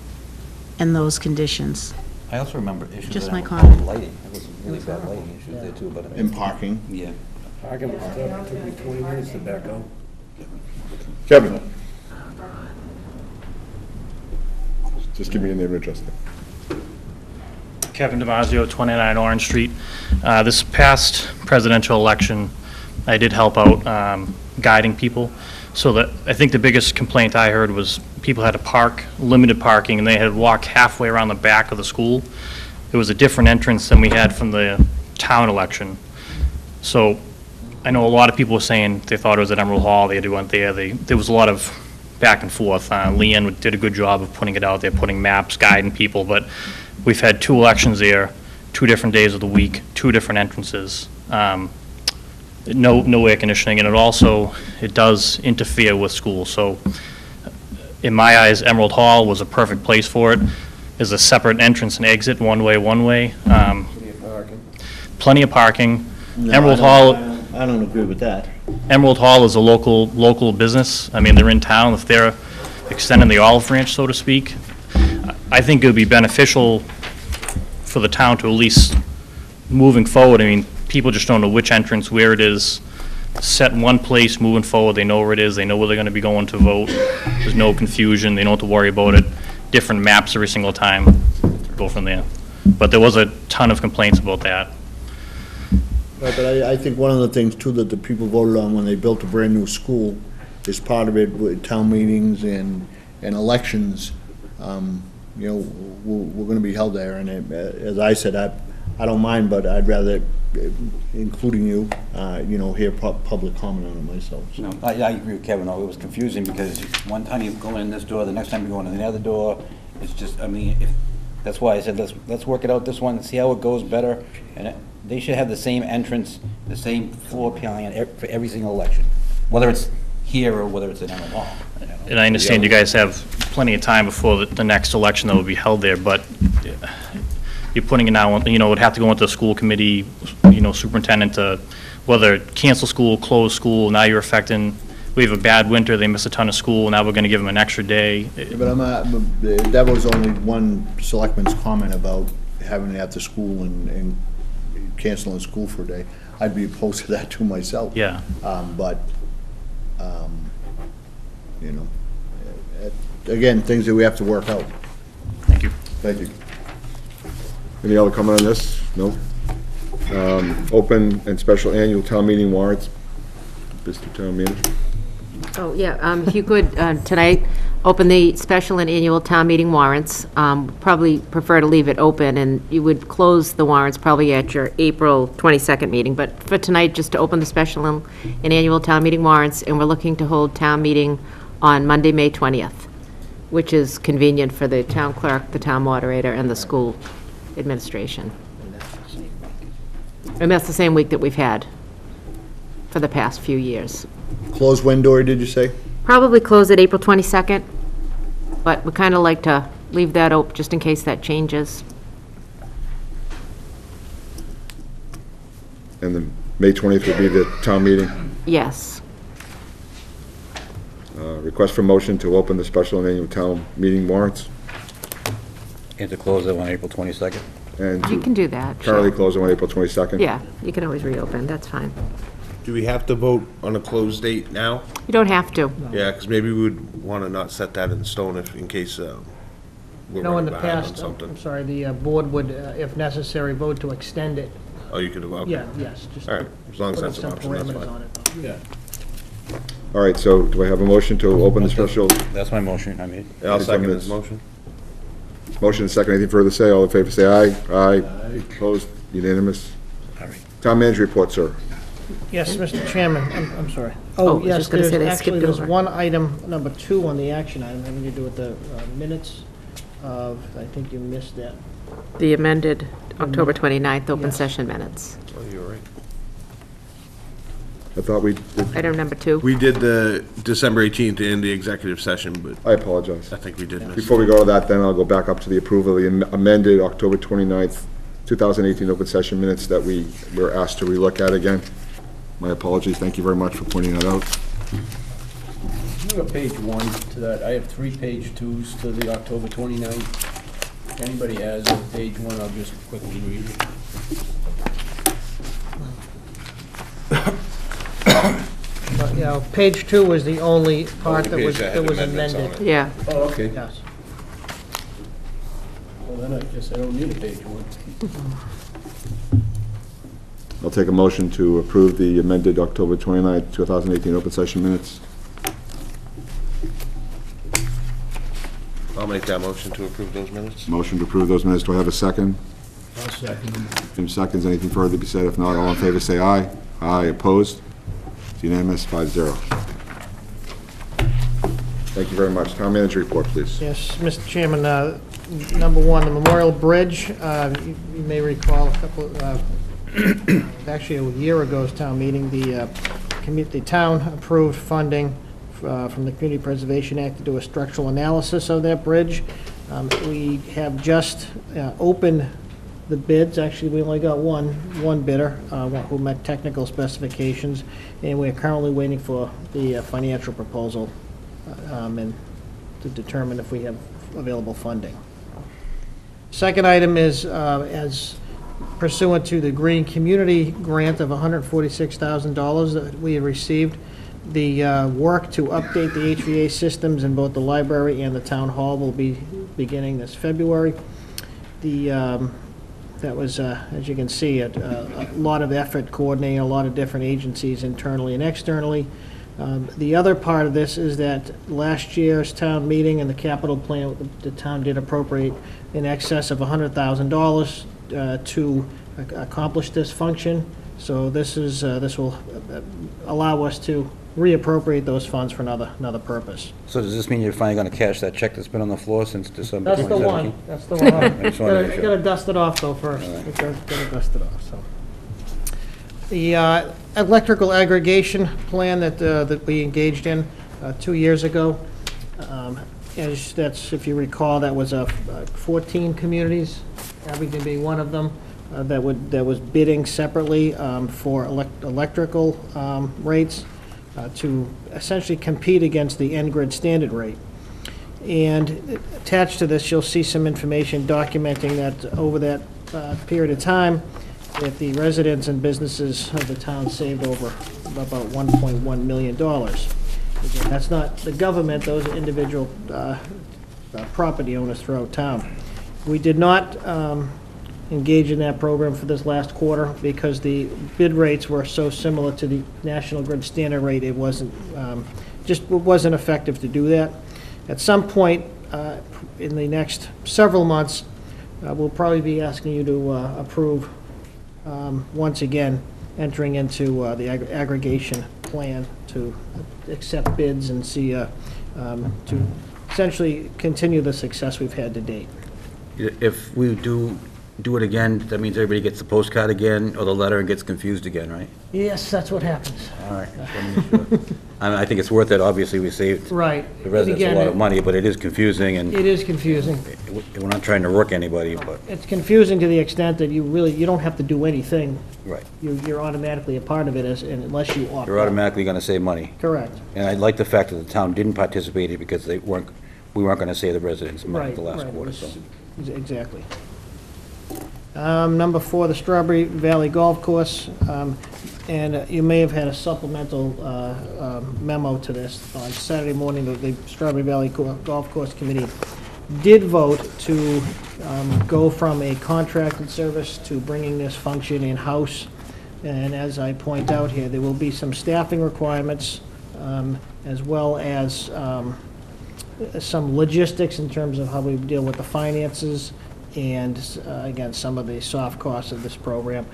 in those conditions. I also remember issues. Just my had comment. Lighting, there was really bad lighting issues there too, but. I mean- In parking. Yeah. Parking was tough. It took me 20 minutes to back out. Kevin? Just give me your name and address. Kevin DiMaggio, 29 Orange Street. Uh, This past presidential election, I did help out um, guiding people. So that, I think the biggest complaint I heard was people had to park, limited parking, and they had to walk halfway around the back of the school. It was a different entrance than we had from the town election. So I know a lot of people were saying they thought it was at Emerald Hall, they had to went there, they, there was a lot of back and forth. Uh, Leanne did a good job of putting it out there, putting maps, guiding people, but we've had two elections there, two different days of the week, two different entrances. Um, No, no air conditioning, and it also, it does interfere with school, so in my eyes, Emerald Hall was a perfect place for it. There's a separate entrance and exit, one way, one way. Um, Plenty of parking. No, I Emerald don't- Hall. I don't- I don't agree with that. Emerald Hall is a local, local business. I mean, they're in town, if they're extending the olive branch, so to speak. I think it would be beneficial for the town to at least, moving forward, I mean, people just don't know which entrance, where it is, set in one place, moving forward, they know where it is, they know where they're gonna be going to vote. There's no confusion, they don't have to worry about it. Different maps every single time, go from there. But there was a ton of complaints about that. Right, but I, I think one of the things too that the people voted on when they built a brand-new school is part of it with town meetings and, and elections, um, you know, we're, we're gonna be held there, and it, as I said, I, I don't mind, but I'd rather, uh, including you, uh, you know, hear pub- public comment on it myself, so. No, I, I agree with Kevin, though, it was confusing, because one time you go in this door, the next time you go in the other door, it's just, I mean, if, that's why I said, let's, let's work it out this one, see how it goes better, and it- they should have the same entrance, the same floor plan ev- for every single election, whether it's here or whether it's in Emerald Hall. And I understand you guys have plenty of time before the, the next election that will be held there, but you're putting it now, you know, it'd have to go into the school committee, you know, superintendent to whether cancel school, close school, now you're affecting, we have a bad winter, they miss a ton of school, now we're gonna give them an extra day. Yeah, But I'm, uh, but that was only one selectman's comment about having it after school and, and canceling school for a day. I'd be opposed to [LAUGHS] that too myself. Yeah. Um, but, um, you know, uh, again, things that we have to work out. Thank you. Thank you. Any other comment on this? No? Um, Open and special annual town meeting warrants. Mr. Town Manager. Oh, yeah, um, if you could, uh, tonight, open the special and annual town meeting warrants. Um, Probably prefer to leave it open, and you would close the warrants probably at your April 22nd meeting. But for tonight, just to open the special and and annual town meeting warrants, and we're looking to hold town meeting on Monday, May 20th, which is convenient for the town clerk, the town moderator, and the school administration. And that's the same week that we've had for the past few years. Close when, Dory, did you say? Probably close at April 22nd, but we kind of like to leave that open, just in case that changes. And then May 20th will be the town meeting. Yes. Uh, Request for motion to open the special and annual town meeting warrants. And to close it on April 22nd? And You can do that, sure. currently close on April 22nd. Yeah, you can always reopen, that's fine. Do we have to vote on a close date now? You don't have to. Yeah, because maybe we would want to not set that in stone if, in case uh, we're You in running the behind on past, I'm something. I'm sorry, the uh, board would, uh, if necessary, vote to extend it. Oh, you could have, okay. Yeah, yes, just. All right, as long as put that's an some option, that's parameters fine. on it, though. Yeah. All right, so do I have a motion to open the special? That's my motion, I made. Yeah, I'll second minutes. this motion. Motion and second, anything further to say? All in favor, say aye. Aye. Opposed, unanimous. All right. Town manager report, sir. Yes, Mr. Chairman, I'm, I'm sorry. Oh, I Oh, was yes, just gonna there's, say they actually, skipped there's over. one item, number two on the action item, having to do with the uh, minutes of, I think you missed that. The amended October 29th open Yes. session minutes. Oh, you're right. I thought we, did- Item number two. We did the December 18th in the executive session, but I apologize. I think we did miss. Before we go to that, then I'll go back up to the approval of the amended October 29th, 2018 open session minutes that we were asked to relook at again. My apologies, thank you very much for pointing that out. You have page one to that. I have three page twos to the October 29th. If anybody has a page one, I'll just quickly read it. You know, page two was the only part that was, that that was amended. Yeah. Oh, okay. Yes. Well, then I guess I don't need a page one. I'll take a motion to approve the amended October 29th, 2018 open session minutes. I'll make that motion to approve those minutes. Motion to approve those minutes, do I have a second? I'll second them. Jim seconds, anything further to be said? If not, all in favor, say aye. Aye, opposed? It's unanimous, five zero. Thank you very much. Town manager report, please. Yes, Mr. Chairman, uh, number one, the Memorial Bridge, uh, you you may recall a couple, uh, [COUGHS] actually a year ago's town meeting, the, uh, the town approved funding uh, from the Community Preservation Act to do a structural analysis of that bridge. Um, We have just uh, opened the bids, actually, we only got one, one bidder, uh, who met technical specifications, and we're currently waiting for the uh, financial proposal um, and to determine if we have available funding. Second item is, uh, as pursuant to the Green Community Grant of $146,000 that we have received, the uh, work to update the HVAC systems in both the library and the town hall will be beginning this February. The, um, that was, uh, as you can see, a a lot of effort coordinating a lot of different agencies internally and externally. Um, The other part of this is that last year's town meeting and the capital plan, the town did appropriate in excess of $100,000 uh, to ac- accomplish this function. So this is, uh, this will uh, allow us to reappropriate those funds for another, another purpose. So does this mean you're finally gonna cash that check that's been on the floor since December That's the 2017? one, that's the one. [LAUGHS] I just wanted to Gotta sure. gotta dust it off though first. Gotta gotta dust it off, so. The uh, electrical aggregation plan that, uh, that we engaged in uh, two years ago, um, is, that's, if you recall, that was uh, 14 communities, Abington being one of them. uh, that would, that was bidding separately um, for elec- electrical um, rates uh, to essentially compete against the N-Grid standard rate. And attached to this, you'll see some information documenting that over that uh, period of time, that the residents and businesses of the town saved over about $1.1 million. Again, That's not the government, those are individual uh, uh, property owners throughout town. We did not um, engage in that program for this last quarter because the bid rates were so similar to the National Grid standard rate, it wasn't, um, just wasn't effective to do that. At some point uh, in the next several months, uh, we'll probably be asking you to uh, approve, um, once again, entering into uh, the ag- aggregation plan to accept bids and see, uh, um, to essentially continue the success we've had to date. If we do, do it again, that means everybody gets the postcard again, or the letter and gets confused again, right? Yes, that's what happens. All right. [LAUGHS] I mean, I think it's worth it, obviously, we saved Right. the residents a Again, lot of money, but it is confusing, and It is confusing. we're not trying to rook anybody, but, It's confusing to the extent that you really, you don't have to do anything. right. You- You're automatically a part of it as- unless you opt You're out. automatically gonna save money. Correct. And I like the fact that the town didn't participate in it because they weren't, we weren't gonna save the residents money Right, the last right, quarter, so. ex- Exactly. Um, Number four, the Strawberry Valley Golf Course, um, and uh, you may have had a supplemental uh, um, memo to this. On Saturday morning, the- the Strawberry Valley Go- Golf Course Committee did vote to um, go from a contracted service to bringing this function in-house. And as I point out here, there will be some staffing requirements, um, as well as um, some logistics in terms of how we deal with the finances and, uh, again, some of the soft costs of this program.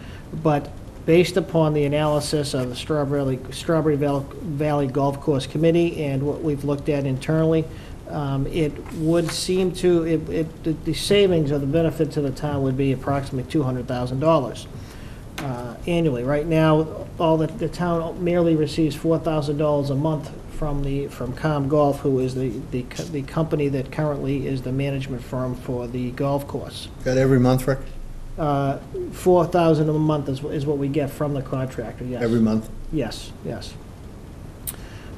But based upon the analysis of the Strawberry, Strawberry Valley Golf Course Committee and what we've looked at internally, um, it would seem to, it- it, the- savings or the benefit to the town would be approximately $200,000 uh, annually. Right now, all that, the town merely receives four thousand dollars a month from the, from Com Golf, who is the, the, co- the company that currently is the management firm for the golf course. Got every month, Rick? Uh, Four thousand a month is, is what we get from the contractor, yes. Every month? Yes, yes.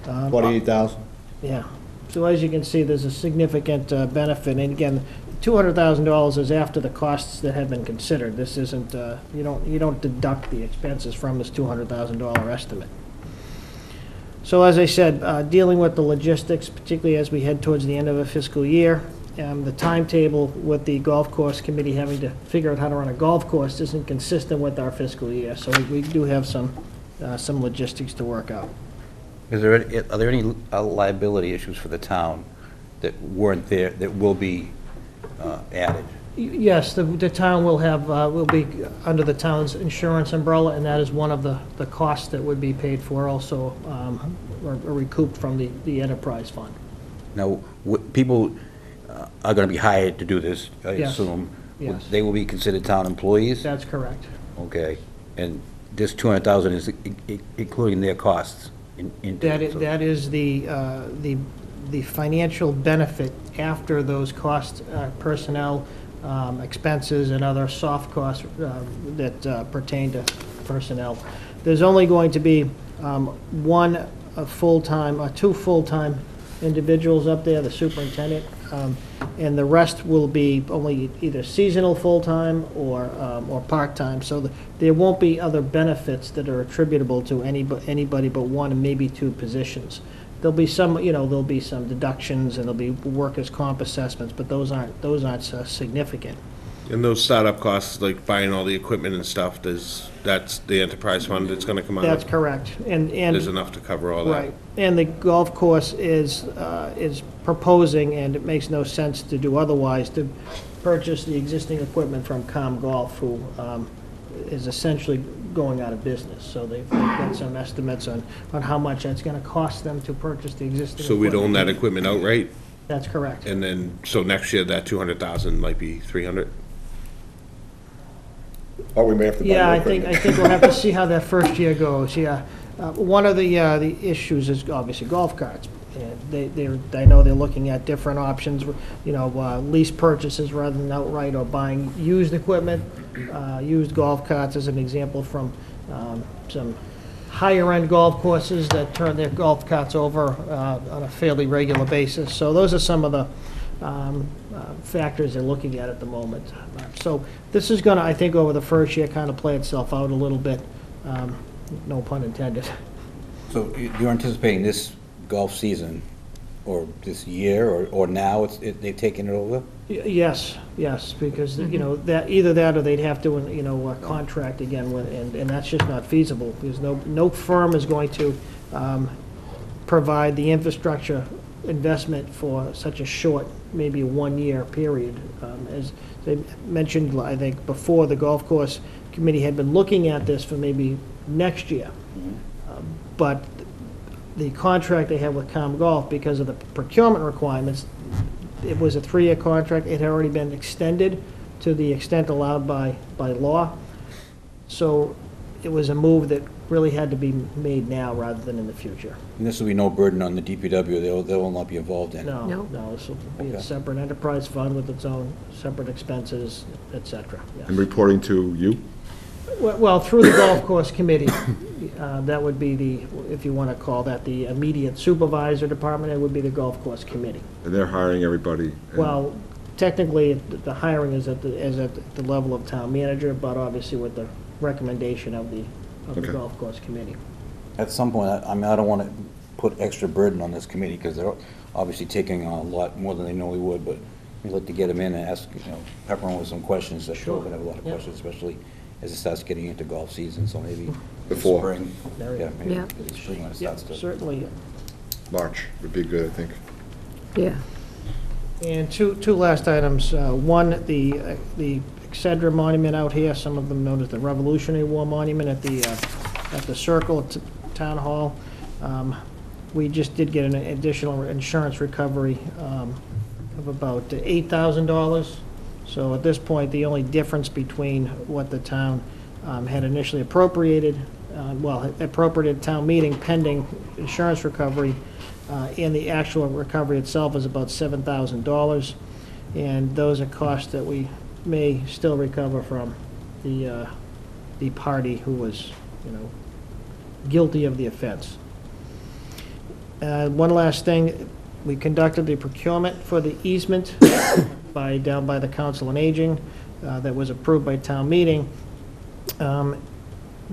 Um, Forty-eight thousand? yeah. So as you can see, there's a significant uh, benefit, and again, $200,000 is after the costs that have been considered. This isn't, uh, you don't, you don't deduct the expenses from this $200,000 estimate. So as I said, uh, dealing with the logistics, particularly as we head towards the end of a fiscal year, um, the timetable with the golf course committee having to figure out how to run a golf course isn't consistent with our fiscal year, so we we do have some, uh, some logistics to work out. Is there, any- are there any uh, liability issues for the town that weren't there, that will be uh, added? Yes, the, the town will have, uh, will be under the town's insurance umbrella, and that is one of the, the costs that would be paid for also, um, or or recouped from the, the enterprise fund. Now, people uh, are going to be hired to do this, I Yes. assume. Would- Yes. They will be considered town employees? That's correct. Okay. And this 200,000 is i- i- including their costs in- into That it, is, so- that is the, uh, the, the financial benefit after those costs, uh, personnel, um, expenses, and other soft costs uh, that uh, pertain to personnel. There's only going to be um, one full-time, uh, two full-time individuals up there, the superintendent, um, and the rest will be only either seasonal full-time or, um, or part-time. So the- there won't be other benefits that are attributable to anybo- anybody but one and maybe two positions. There'll be some, you know, there'll be some deductions and there'll be workers' comp assessments, but those aren't, those aren't uh, significant. And those startup costs, like buying all the equipment and stuff, does, that's the enterprise fund that's gonna come out of? That's correct. And, and. There's enough to cover all that? Right, and the golf course is, uh, is proposing, and it makes no sense to do otherwise, to purchase the existing equipment from Com Golf, who um, is essentially going out of business. So they've they've got some estimates on, on how much that's gonna cost them to purchase the existing So equipment. we'd own that equipment outright? That's correct. And then, so next year, that two hundred thousand might be three hundred? Or we may have to buy Yeah, more I think, I equipment. think we'll have to see how that [LAUGHS] first year goes, yeah. Uh, One of the, uh, the issues is obviously golf carts. And they, they're, I know they're looking at different options, you know, uh, lease purchases rather than outright or buying used equipment. Uh, used golf carts as an example from um, some higher-end golf courses that turn their golf carts over uh, on a fairly regular basis. So those are some of the um, uh, factors they're looking at at the moment. Uh, So this is going to, I think, over the first year, kind of play itself out a little bit, um, no pun intended. So you- you're anticipating this golf season, or this year, or, or now, it's, it- they've taken it over? Y- Yes, yes, because, you know, that, either that or they'd have to, you know, uh, contract again with, and, and that's just not feasible. Because no, no firm is going to um, provide the infrastructure investment for such a short, maybe one-year period. Um, As they mentioned, I think, before, the golf course committee had been looking at this for maybe next year. Um, But the contract they have with Com Golf, because of the procurement requirements, it was a three-year contract, it had already been extended to the extent allowed by, by law. So it was a move that really had to be made now rather than in the future. And this will be no burden on the DPW, they'll, they will not be involved in it? No, No. no, this will be a separate enterprise fund with its own separate expenses, et cetera, yes. And reporting to you? Well, well, through the golf course committee, [COUGHS] uh, that would be the, if you want to call that the immediate supervisor department, it would be the golf course committee. And they're hiring everybody? and- Well, technically, the the hiring is at the, is at the level of town manager, but obviously with the recommendation of the, of the Okay. golf course committee. At some point, I I mean, I don't want to put extra burden on this committee, because they're obviously taking on a lot more than they normally would, but we'd like to get them in and ask, you know, pepper them with some questions, that they're going to have a lot of Yep. questions, especially as it starts getting into golf season, so maybe Before. spring. There Yeah, maybe Yeah. the spring when it Yeah, starts to. certainly. March would be good, I think. Yeah. And two, two last items. Uh, One, the, uh, the Exedra monument out here, some of them known as the Revolutionary War Monument at the, uh, at the Circle at t- Town Hall. Um, We just did get an additional insurance recovery um, of about eight thousand dollars. So at this point, the only difference between what the town um, had initially appropriated, uh, well, appropriated town meeting pending insurance recovery, uh, and the actual recovery itself is about seven thousand dollars. And those are costs that we may still recover from the, uh, the party who was, you know, guilty of the offense. Uh, One last thing, we conducted the procurement for the easement by, down by the Council on Aging, uh, that was approved by town meeting. Um,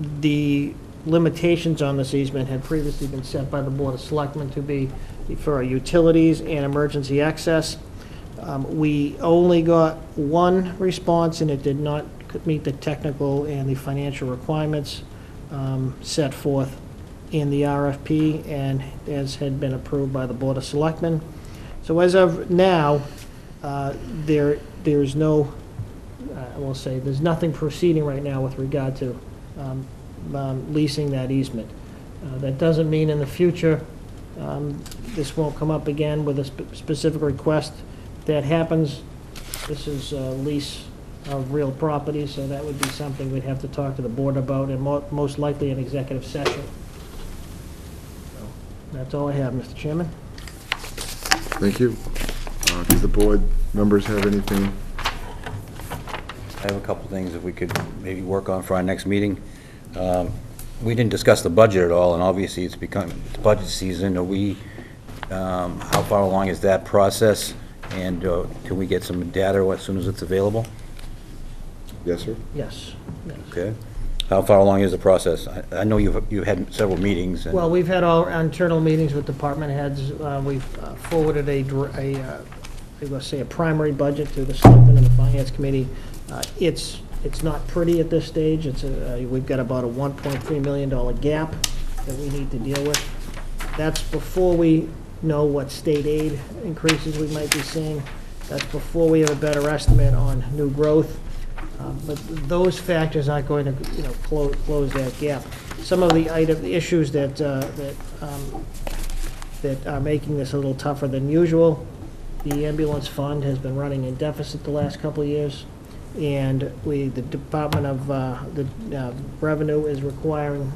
The limitations on this easement had previously been set by the Board of Selectmen to be for utilities and emergency access. Um, We only got one response, and it did not meet the technical and the financial requirements um, set forth in the RFP and as had been approved by the Board of Selectmen. So as of now, uh, there, there's no, I will say, there's nothing proceeding right now with regard to um, um, leasing that easement. Uh, That doesn't mean in the future, um, this won't come up again with a spe- specific request. That happens, this is a lease of real property, so that would be something we'd have to talk to the board about, and mo- most likely an executive session. So, That's all I have, Mr. Chairman. Thank you. Uh, Does the board members have anything? I have a couple things if we could maybe work on for our next meeting. Um, We didn't discuss the budget at all, and obviously it's become, it's budget season. Are we, um, how far along is that process? And uh, can we get some data as soon as it's available? Yes, sir? Yes. yes. Okay. How far along is the process? I I know you've, you've had several meetings. and- Well, we've had all internal meetings with department heads. Uh, We've uh, forwarded a, dr- a, uh, Was say, a primary budget to the selectmen and the finance committee. Uh, It's, it's not pretty at this stage. It's, a- uh, we've got about a $1.3 million gap that we need to deal with. That's before we know what state aid increases we might be seeing. That's before we have a better estimate on new growth. Um, But those factors aren't going to, you know, close, close that gap. Some of the item, the issues that, uh, that, um, that are making this a little tougher than usual, the ambulance fund has been running in deficit the last couple of years, and we, the Department of, uh, the uh, Revenue is requiring,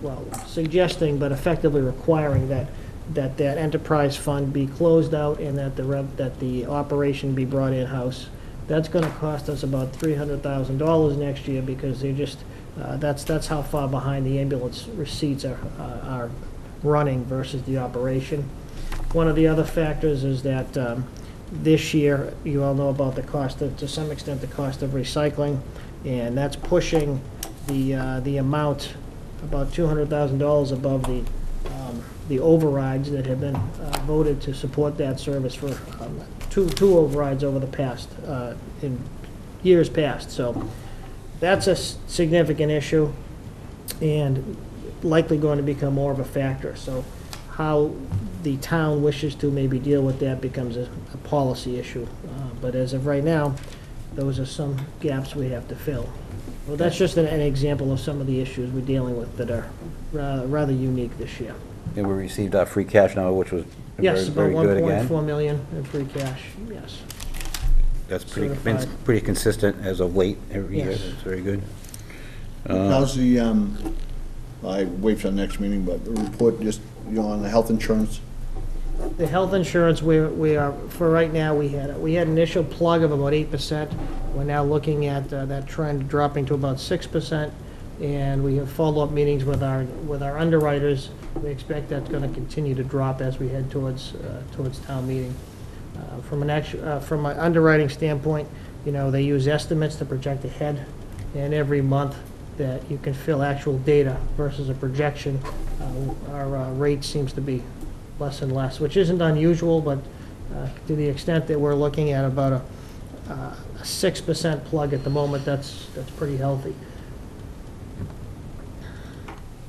well, suggesting, but effectively requiring that, that that enterprise fund be closed out and that the rev, that the operation be brought in-house. That's gonna cost us about three hundred thousand dollars next year because they just, uh, that's, that's how far behind the ambulance receipts are, uh, are running versus the operation. One of the other factors is that um, this year, you all know about the cost, of- to some extent, the cost of recycling, and that's pushing the, uh, the amount about $200,000 above the, um, the overrides that have been uh, voted to support that service for um, two, two overrides over the past, uh, in years past. So that's a significant issue and likely going to become more of a factor. So how the town wishes to maybe deal with that becomes a, a policy issue. Uh, But as of right now, those are some gaps we have to fill. Well, that's just an, an example of some of the issues we're dealing with that are ra- rather unique this year. And we received our free cash number, which was very, Yes, about very one good point again. four million in free cash, yes. That's pretty, been certified. pretty consistent as of late, every year, Yes. that's very good. Uh, How's the, um, I wait for the next meeting, but the report just, you know, on the health insurance? The health insurance, we, we are, for right now, we had, we had an initial plug of about eight percent. We're now looking at uh, that trend dropping to about six percent, and we have follow-up meetings with our, with our underwriters. We expect that's gonna continue to drop as we head towards, uh, towards town meeting. Uh, From an actu, uh, from an underwriting standpoint, you know, they use estimates to project ahead, and every month that you can fill actual data versus a projection, uh, our uh, rate seems to be less and less, which isn't unusual, but uh, to the extent that we're looking at about a uh, a 6% plug at the moment, that's, that's pretty healthy.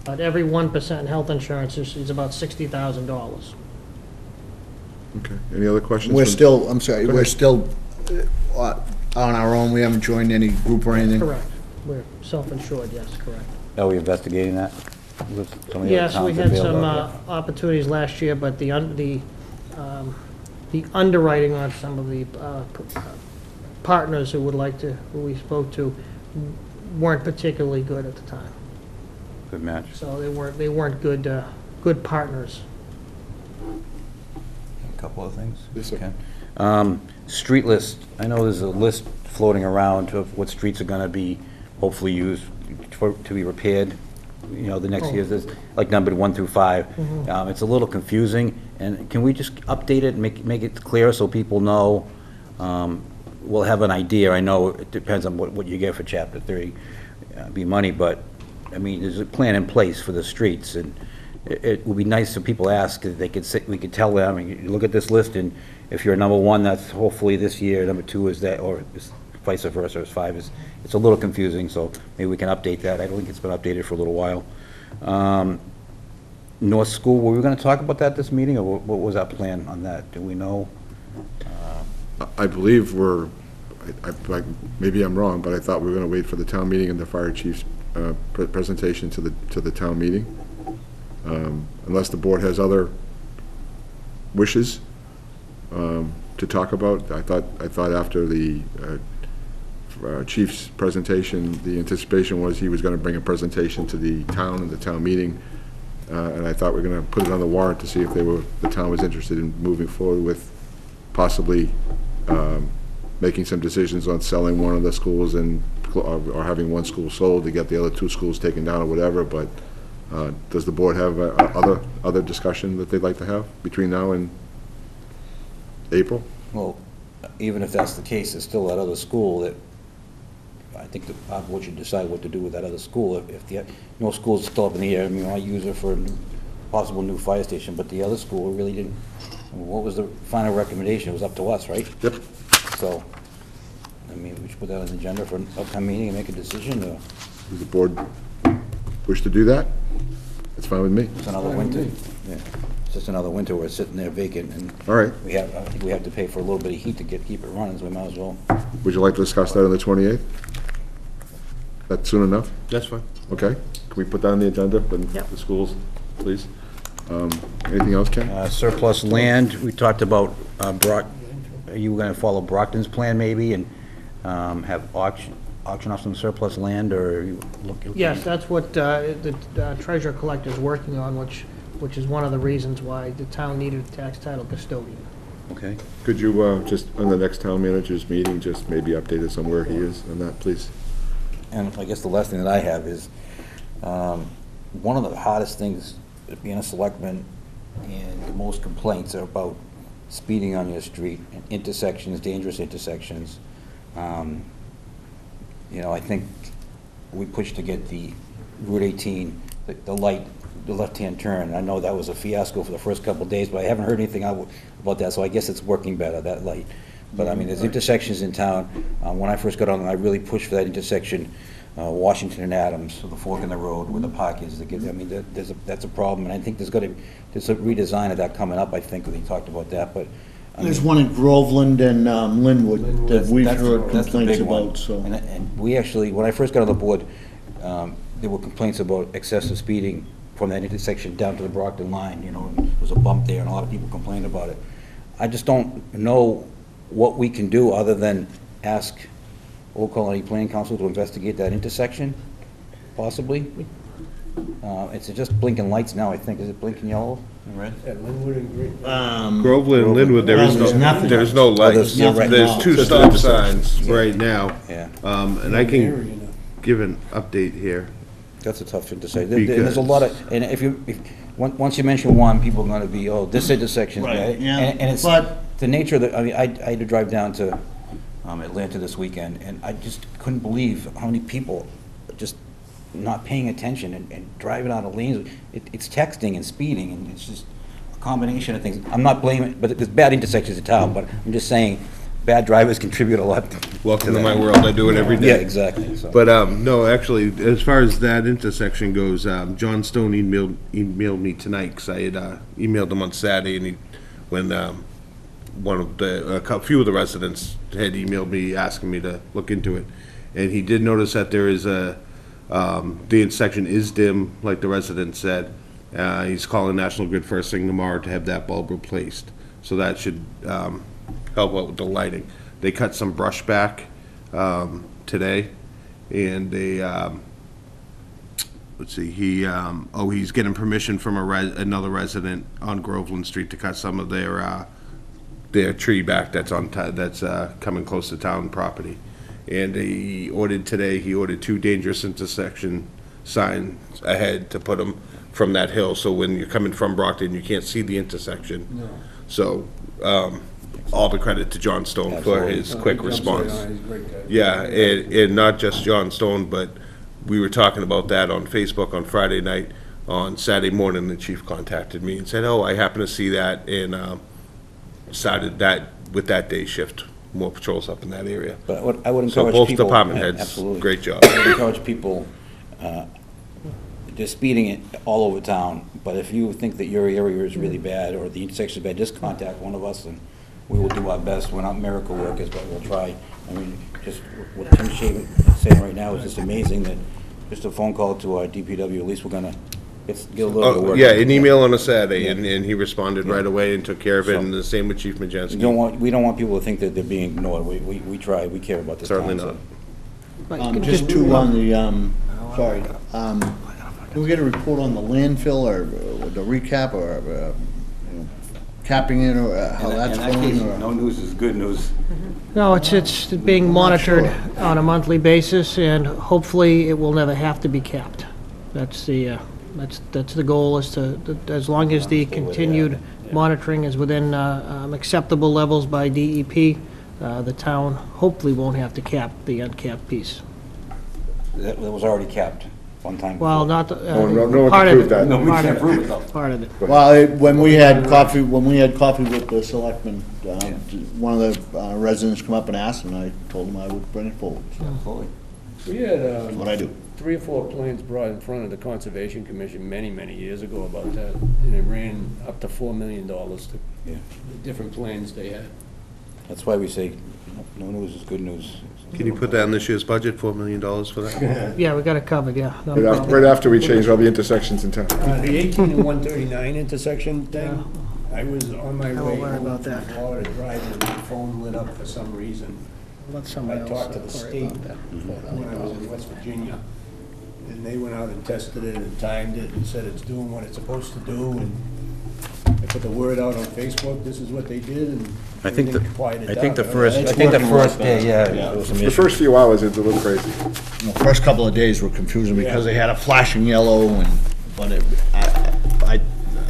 But every 1% health insurance is, is about $60,000. Okay, any other questions? We're from- still, I'm sorry, we're ahead. still uh, on our own, we haven't joined any group or anything? Correct. We're self-insured, yes, correct. Are we investigating that with some of the other Yes, we towns that had bailed some out? uh, opportunities last year, but the, un- the, um, the underwriting on some of the uh, p- uh, partners who would like to, who we spoke to, weren't particularly good at the time. Good match. So they weren't, they weren't good, uh, good partners. A couple of things. Yes, sir. Okay. Um, Street list, I know there's a list floating around of what streets are gonna be hopefully used for, to be repaired, you know, the next years, there's like numbered one through five. Mhm. Um, It's a little confusing, and can we just update it and make, make it clear so people know? Um, We'll have an idea, I know it depends on what, what you get for chapter three, uh, be money, but, I mean, there's a plan in place for the streets, and it, it would be nice if people ask, if they could sit, we could tell them, I mean, you look at this list, and if you're number one, that's hopefully this year, number two is that, or it's vice versa, is five, is, it's a little confusing, so maybe we can update that, I don't think it's been updated for a little while. Um, North School, were we gonna talk about that this meeting, or what- was our plan on that, do we know? I believe we're, I, I- maybe I'm wrong, but I thought we were gonna wait for the town meeting and the fire chief's, uh, pre- presentation to the, to the town meeting. Um, Unless the board has other wishes, um, to talk about. I thought, I thought after the, uh, uh, chief's presentation, the anticipation was he was gonna bring a presentation to the town and the town meeting. Uh, and I thought we were gonna put it on the warrant to see if they were, the town was interested in moving forward with possibly um, making some decisions on selling one of the schools and, or or having one school sold to get the other two schools taken down or whatever, but uh, does the board have uh, other, other discussion that they'd like to have between now and April? Well, even if that's the case, there's still that other school that, think the Bob Wood should decide what to do with that other school. If, if the, no school's still up in the air, I mean, I use it for a new- possible new fire station, but the other school really didn't, what was the final recommendation? It was up to us, right? Yep. So, I mean, we should put that on the agenda for an upcoming meeting and make a decision, or Does the board wish to do that? It's fine with me. it's another winter. Yeah, It's just another winter where it's sitting there vacant, and All right. we have, I think we have to pay for a little bit of heat to get, keep it running, so we might as well. Would you like to discuss that on the 28th? That soon enough? That's fine. Okay. Can we put that on the agenda, for Yep. the schools, please? Um, Anything else, Ken? Uh, Surplus land, we talked about uh, Brock, are you going to follow Brockton's plan maybe and um, have auction, auction off some surplus land, or are you looking? Yes, that's what uh, the uh, treasurer collector's working on, which, which is one of the reasons why the town needed a tax title custodian. Okay? Could you, uh, just, on the next town managers meeting, just maybe update us on where he is on that, please? And I guess the last thing that I have is, um, one of the hottest things, being a selectman, and the most complaints are about speeding on your street, and intersections, dangerous intersections. Um, You know, I think we pushed to get the Route 18, the- the light, the left-hand turn. I know that was a fiasco for the first couple of days, but I haven't heard anything out- about that, so I guess it's working better, that light. But I mean, there's intersections in town. Uh, When I first got on, I really pushed for that intersection, uh, Washington and Adams, so the fork in the road where the park is. to get- I mean, that- there's, a- that's a problem, and I think there's got to, there's a redesign of that coming up, I think, when he talked about that, but. I There's mean, one in Groveland and um, Linwood that that's- we've that's- heard that's the complaints big one. about, so. And, and we actually, when I first got on the board, um, there were complaints about excessive speeding from that intersection down to the Brockton line, you know, and there was a bump there, and a lot of people complained about it. I just don't know what we can do other than ask Old Colony Planning Council to investigate that intersection, possibly. Uh, it's just blinking lights now, I think. Is it blinking yellow and red? Linwood and Green. Um, Groveland and Linwood, there is Well, there's no, nothing. there's no lights. there's nothing. There's two Just stop intersections. signs right now. Yeah. Um, and I can give an update here. That's a tough thing to say. There- there- There's a lot of, and if you, if, on- once you mention one, people are gonna be, oh, this intersection. Right, yeah, And and it's, but- the nature of the, I mean, I, I had to drive down to um, Atlanta this weekend, and I just couldn't believe how many people just not paying attention and, and driving out of lanes. It, it's texting and speeding, and it's just a combination of things. I'm not blaming, but there's bad intersections in town, but I'm just saying, bad drivers contribute a lot. Welcome to my world, I do it every day. Yeah, exactly, so. But, um, no, actually, as far as that intersection goes, um, John Stone emailed, emailed me tonight, because I had, uh, emailed him on Saturday, and he, when, um, one of the, a few of the residents had emailed me asking me to look into it. And he did notice that there is a, um, the intersection is dim, like the resident said. Uh, he's calling National Grid first thing tomorrow to have that bulb replaced. So that should, um, help out with the lighting. They cut some brush back, um, today, and they, um, let's see, he, um, oh, he's getting permission from a res, another resident on Groveland Street to cut some of their, uh, their tree back that's on, ti- that's, uh, coming close to town property. And he ordered today, he ordered two dangerous intersection signs ahead to put them from that hill, so when you're coming from Brockton, you can't see the intersection. So, um, all the credit to John Stone for his quick response. Yeah, and, and not just John Stone, but we were talking about that on Facebook on Friday night. On Saturday morning, the chief contacted me and said, oh, I happen to see that, and, um, started that, with that day shift, more patrols up in that area. But I would, I would So encourage both people. department heads, absolutely. great job. I would encourage people, uh, they're speeding it all over town, but if you think that your area is really bad, or the intersection is bad, just contact one of us, and we will do our best. We're not miracle workers, but we'll try. I mean, just what Tim Shaven is saying right now is just amazing that, just a phone call to our DPW, at least we're gonna get, get a little bit of Oh, work. yeah, an email on a Saturday, and, and he responded right away and took care of it, and the same with Chief We don't want, we don't want people to think that they're being ignored. We, we, we try, we care about this town. Certainly so- not. Um, just two on the, um, sorry, um, can we get a report on the landfill or uh, the recap or, uh, you know, capping it or uh, how In that's that case, going? or- No news is good news. No, it's, it's being monitored on a monthly basis, and hopefully it will never have to be capped. That's the, uh, that's, that's the goal, is to, that as long as the continued monitoring is within uh, um, acceptable levels by DEP, uh, the town hopefully won't have to cap the uncapped piece. That that was already capped one time. Well, before. not, the- No, no- no uh, one part of prove it. that. No, we Part can't of prove it, though. Part of it. Well, it- when we had coffee, when we had coffee with the selectmen, um, one of the uh, residents come up and asked, and I told him I would bring it forward. So Absolutely. We had, That's what I do. Three or four plans brought in front of the Conservation Commission many, many years ago about that, and it ran up to four million dollars to Yeah. the different plans they had. That's why we say, no no news is good news. Can you put that in this year's budget, four million dollars for that? [LAUGHS] Yeah, we got it covered, yeah. no Right after, problem. right after we changed all the intersections in town. Uh, The 18 and 139 intersection thing, I was on my I way won't worry home about from that. Florida driving, and my phone lit up for some reason. Let somebody I else talked to the worry state about that. when I was in West Virginia, and they went out and tested it and timed it and said it's doing what it's supposed to do, and I put the word out on Facebook, this is what they did, and I think the, everything quieted I think the down. first, I think the working a lot first day, better. yeah, there was some The issues. first few hours, it's a little crazy. The first couple of days were confusing because they had a flashing yellow and, but it, I, I,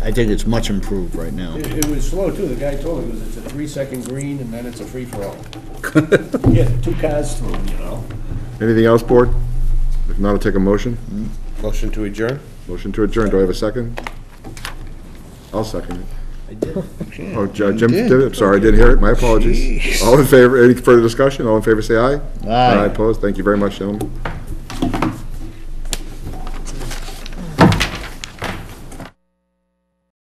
I think it's much improved right now. It, it was slow too, the guy told me, it it's a three-second green, and then it's a free-for-all. [LAUGHS] Yeah, two cars through, you know? Anything else, board? If not, I'll take a motion. Motion to adjourn? Motion to adjourn, do I have a second? I'll second it. I did. Oh, Jim Jim did it, I'm sorry, I didn't hear it, my apologies. All in favor, any further discussion, all in favor, say aye. aye. Aye. Opposed, thank you very much, gentlemen.